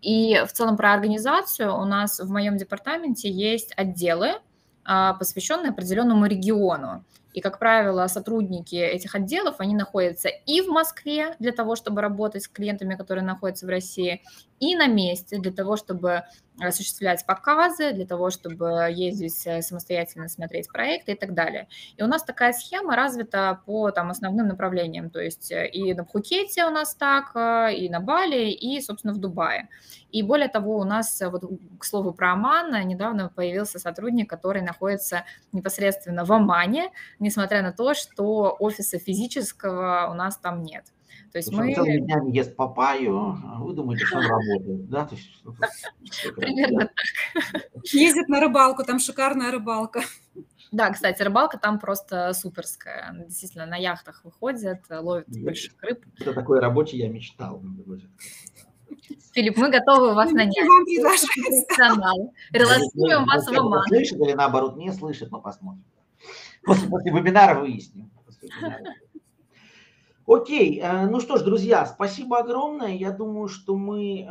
И в целом про организацию у нас в моем департаменте есть отделы, посвященные определенному региону. И, как правило, сотрудники этих отделов, они находятся и в Москве для того, чтобы работать с клиентами, которые находятся в России, и на месте для того, чтобы осуществлять показы, для того, чтобы ездить э, самостоятельно смотреть проекты и так далее. И у нас такая схема развита по там, основным направлениям, то есть э, и на Пхукете у нас так, э, и на Бали, и, собственно, в Дубае. И более того, у нас, вот, к слову про Оман, недавно появился сотрудник, который находится непосредственно в Омане, несмотря на то, что офиса физического у нас там нет. То есть мы... целыми днями ест папаю, а вы думаете, что он работает, да? То есть, [laughs] Примерно так. [laughs] Ездит на рыбалку, там шикарная рыбалка. Да, кстати, рыбалка там просто суперская. Действительно, на яхтах выходят, ловят больших рыб. Это такое рабочий я мечтал. Филипп, мы готовы вас нанять. Вам профессионал. Релацируем вас в Оман. Слышит или наоборот не слышит, но посмотрим. После, после вебинара выясним. После вебинара. Окей, э, ну что ж, друзья, спасибо огромное. Я думаю, что мы э,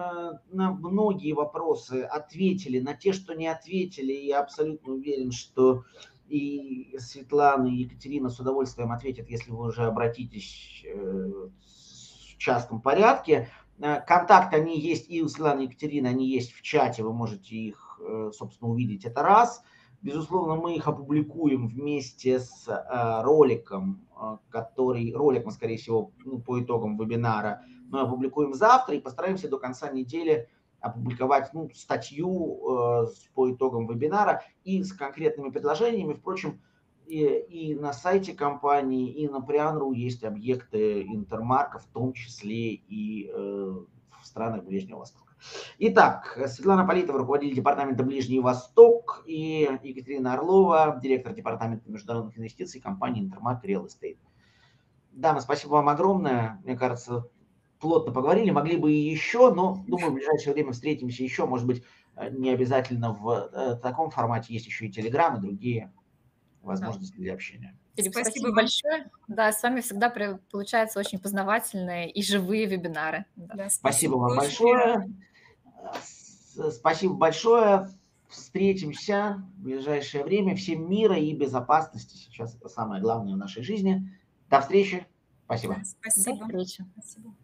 на многие вопросы ответили, на те, что не ответили. Я абсолютно уверен, что и Светлана, и Екатерина с удовольствием ответят, если вы уже обратитесь э, в частном порядке. Контакты, они есть и у Светланы и Екатерины, они есть в чате, вы можете их, собственно, увидеть. Это раз. Безусловно, мы их опубликуем вместе с роликом который, ролик мы, скорее всего, ну, по итогам вебинара мы опубликуем завтра и постараемся до конца недели опубликовать ну, статью э, по итогам вебинара и с конкретными предложениями. Впрочем, и, и на сайте компании, и на Прианру есть объекты Интермарка, в том числе и э, в странах Ближнего Востока. Итак, Светлана Политова, руководитель департамента Ближний Восток, и Екатерина Орлова, директор департамента международных инвестиций компании Интермарк Real Estate. Дамы, спасибо вам огромное. Мне кажется, плотно поговорили. Могли бы и еще, но, думаю, в ближайшее время встретимся еще. Может быть, не обязательно в э, таком формате. Есть еще и Телеграм, и другие возможности для общения. Спасибо, спасибо большое. Да, с вами всегда получаются очень познавательные и живые вебинары. Да. Да, спасибо, спасибо вам большое. Спасибо большое. Встретимся в ближайшее время. Всем мира и безопасности. Сейчас это самое главное в нашей жизни. До встречи. Спасибо. Спасибо. До встречи. Спасибо.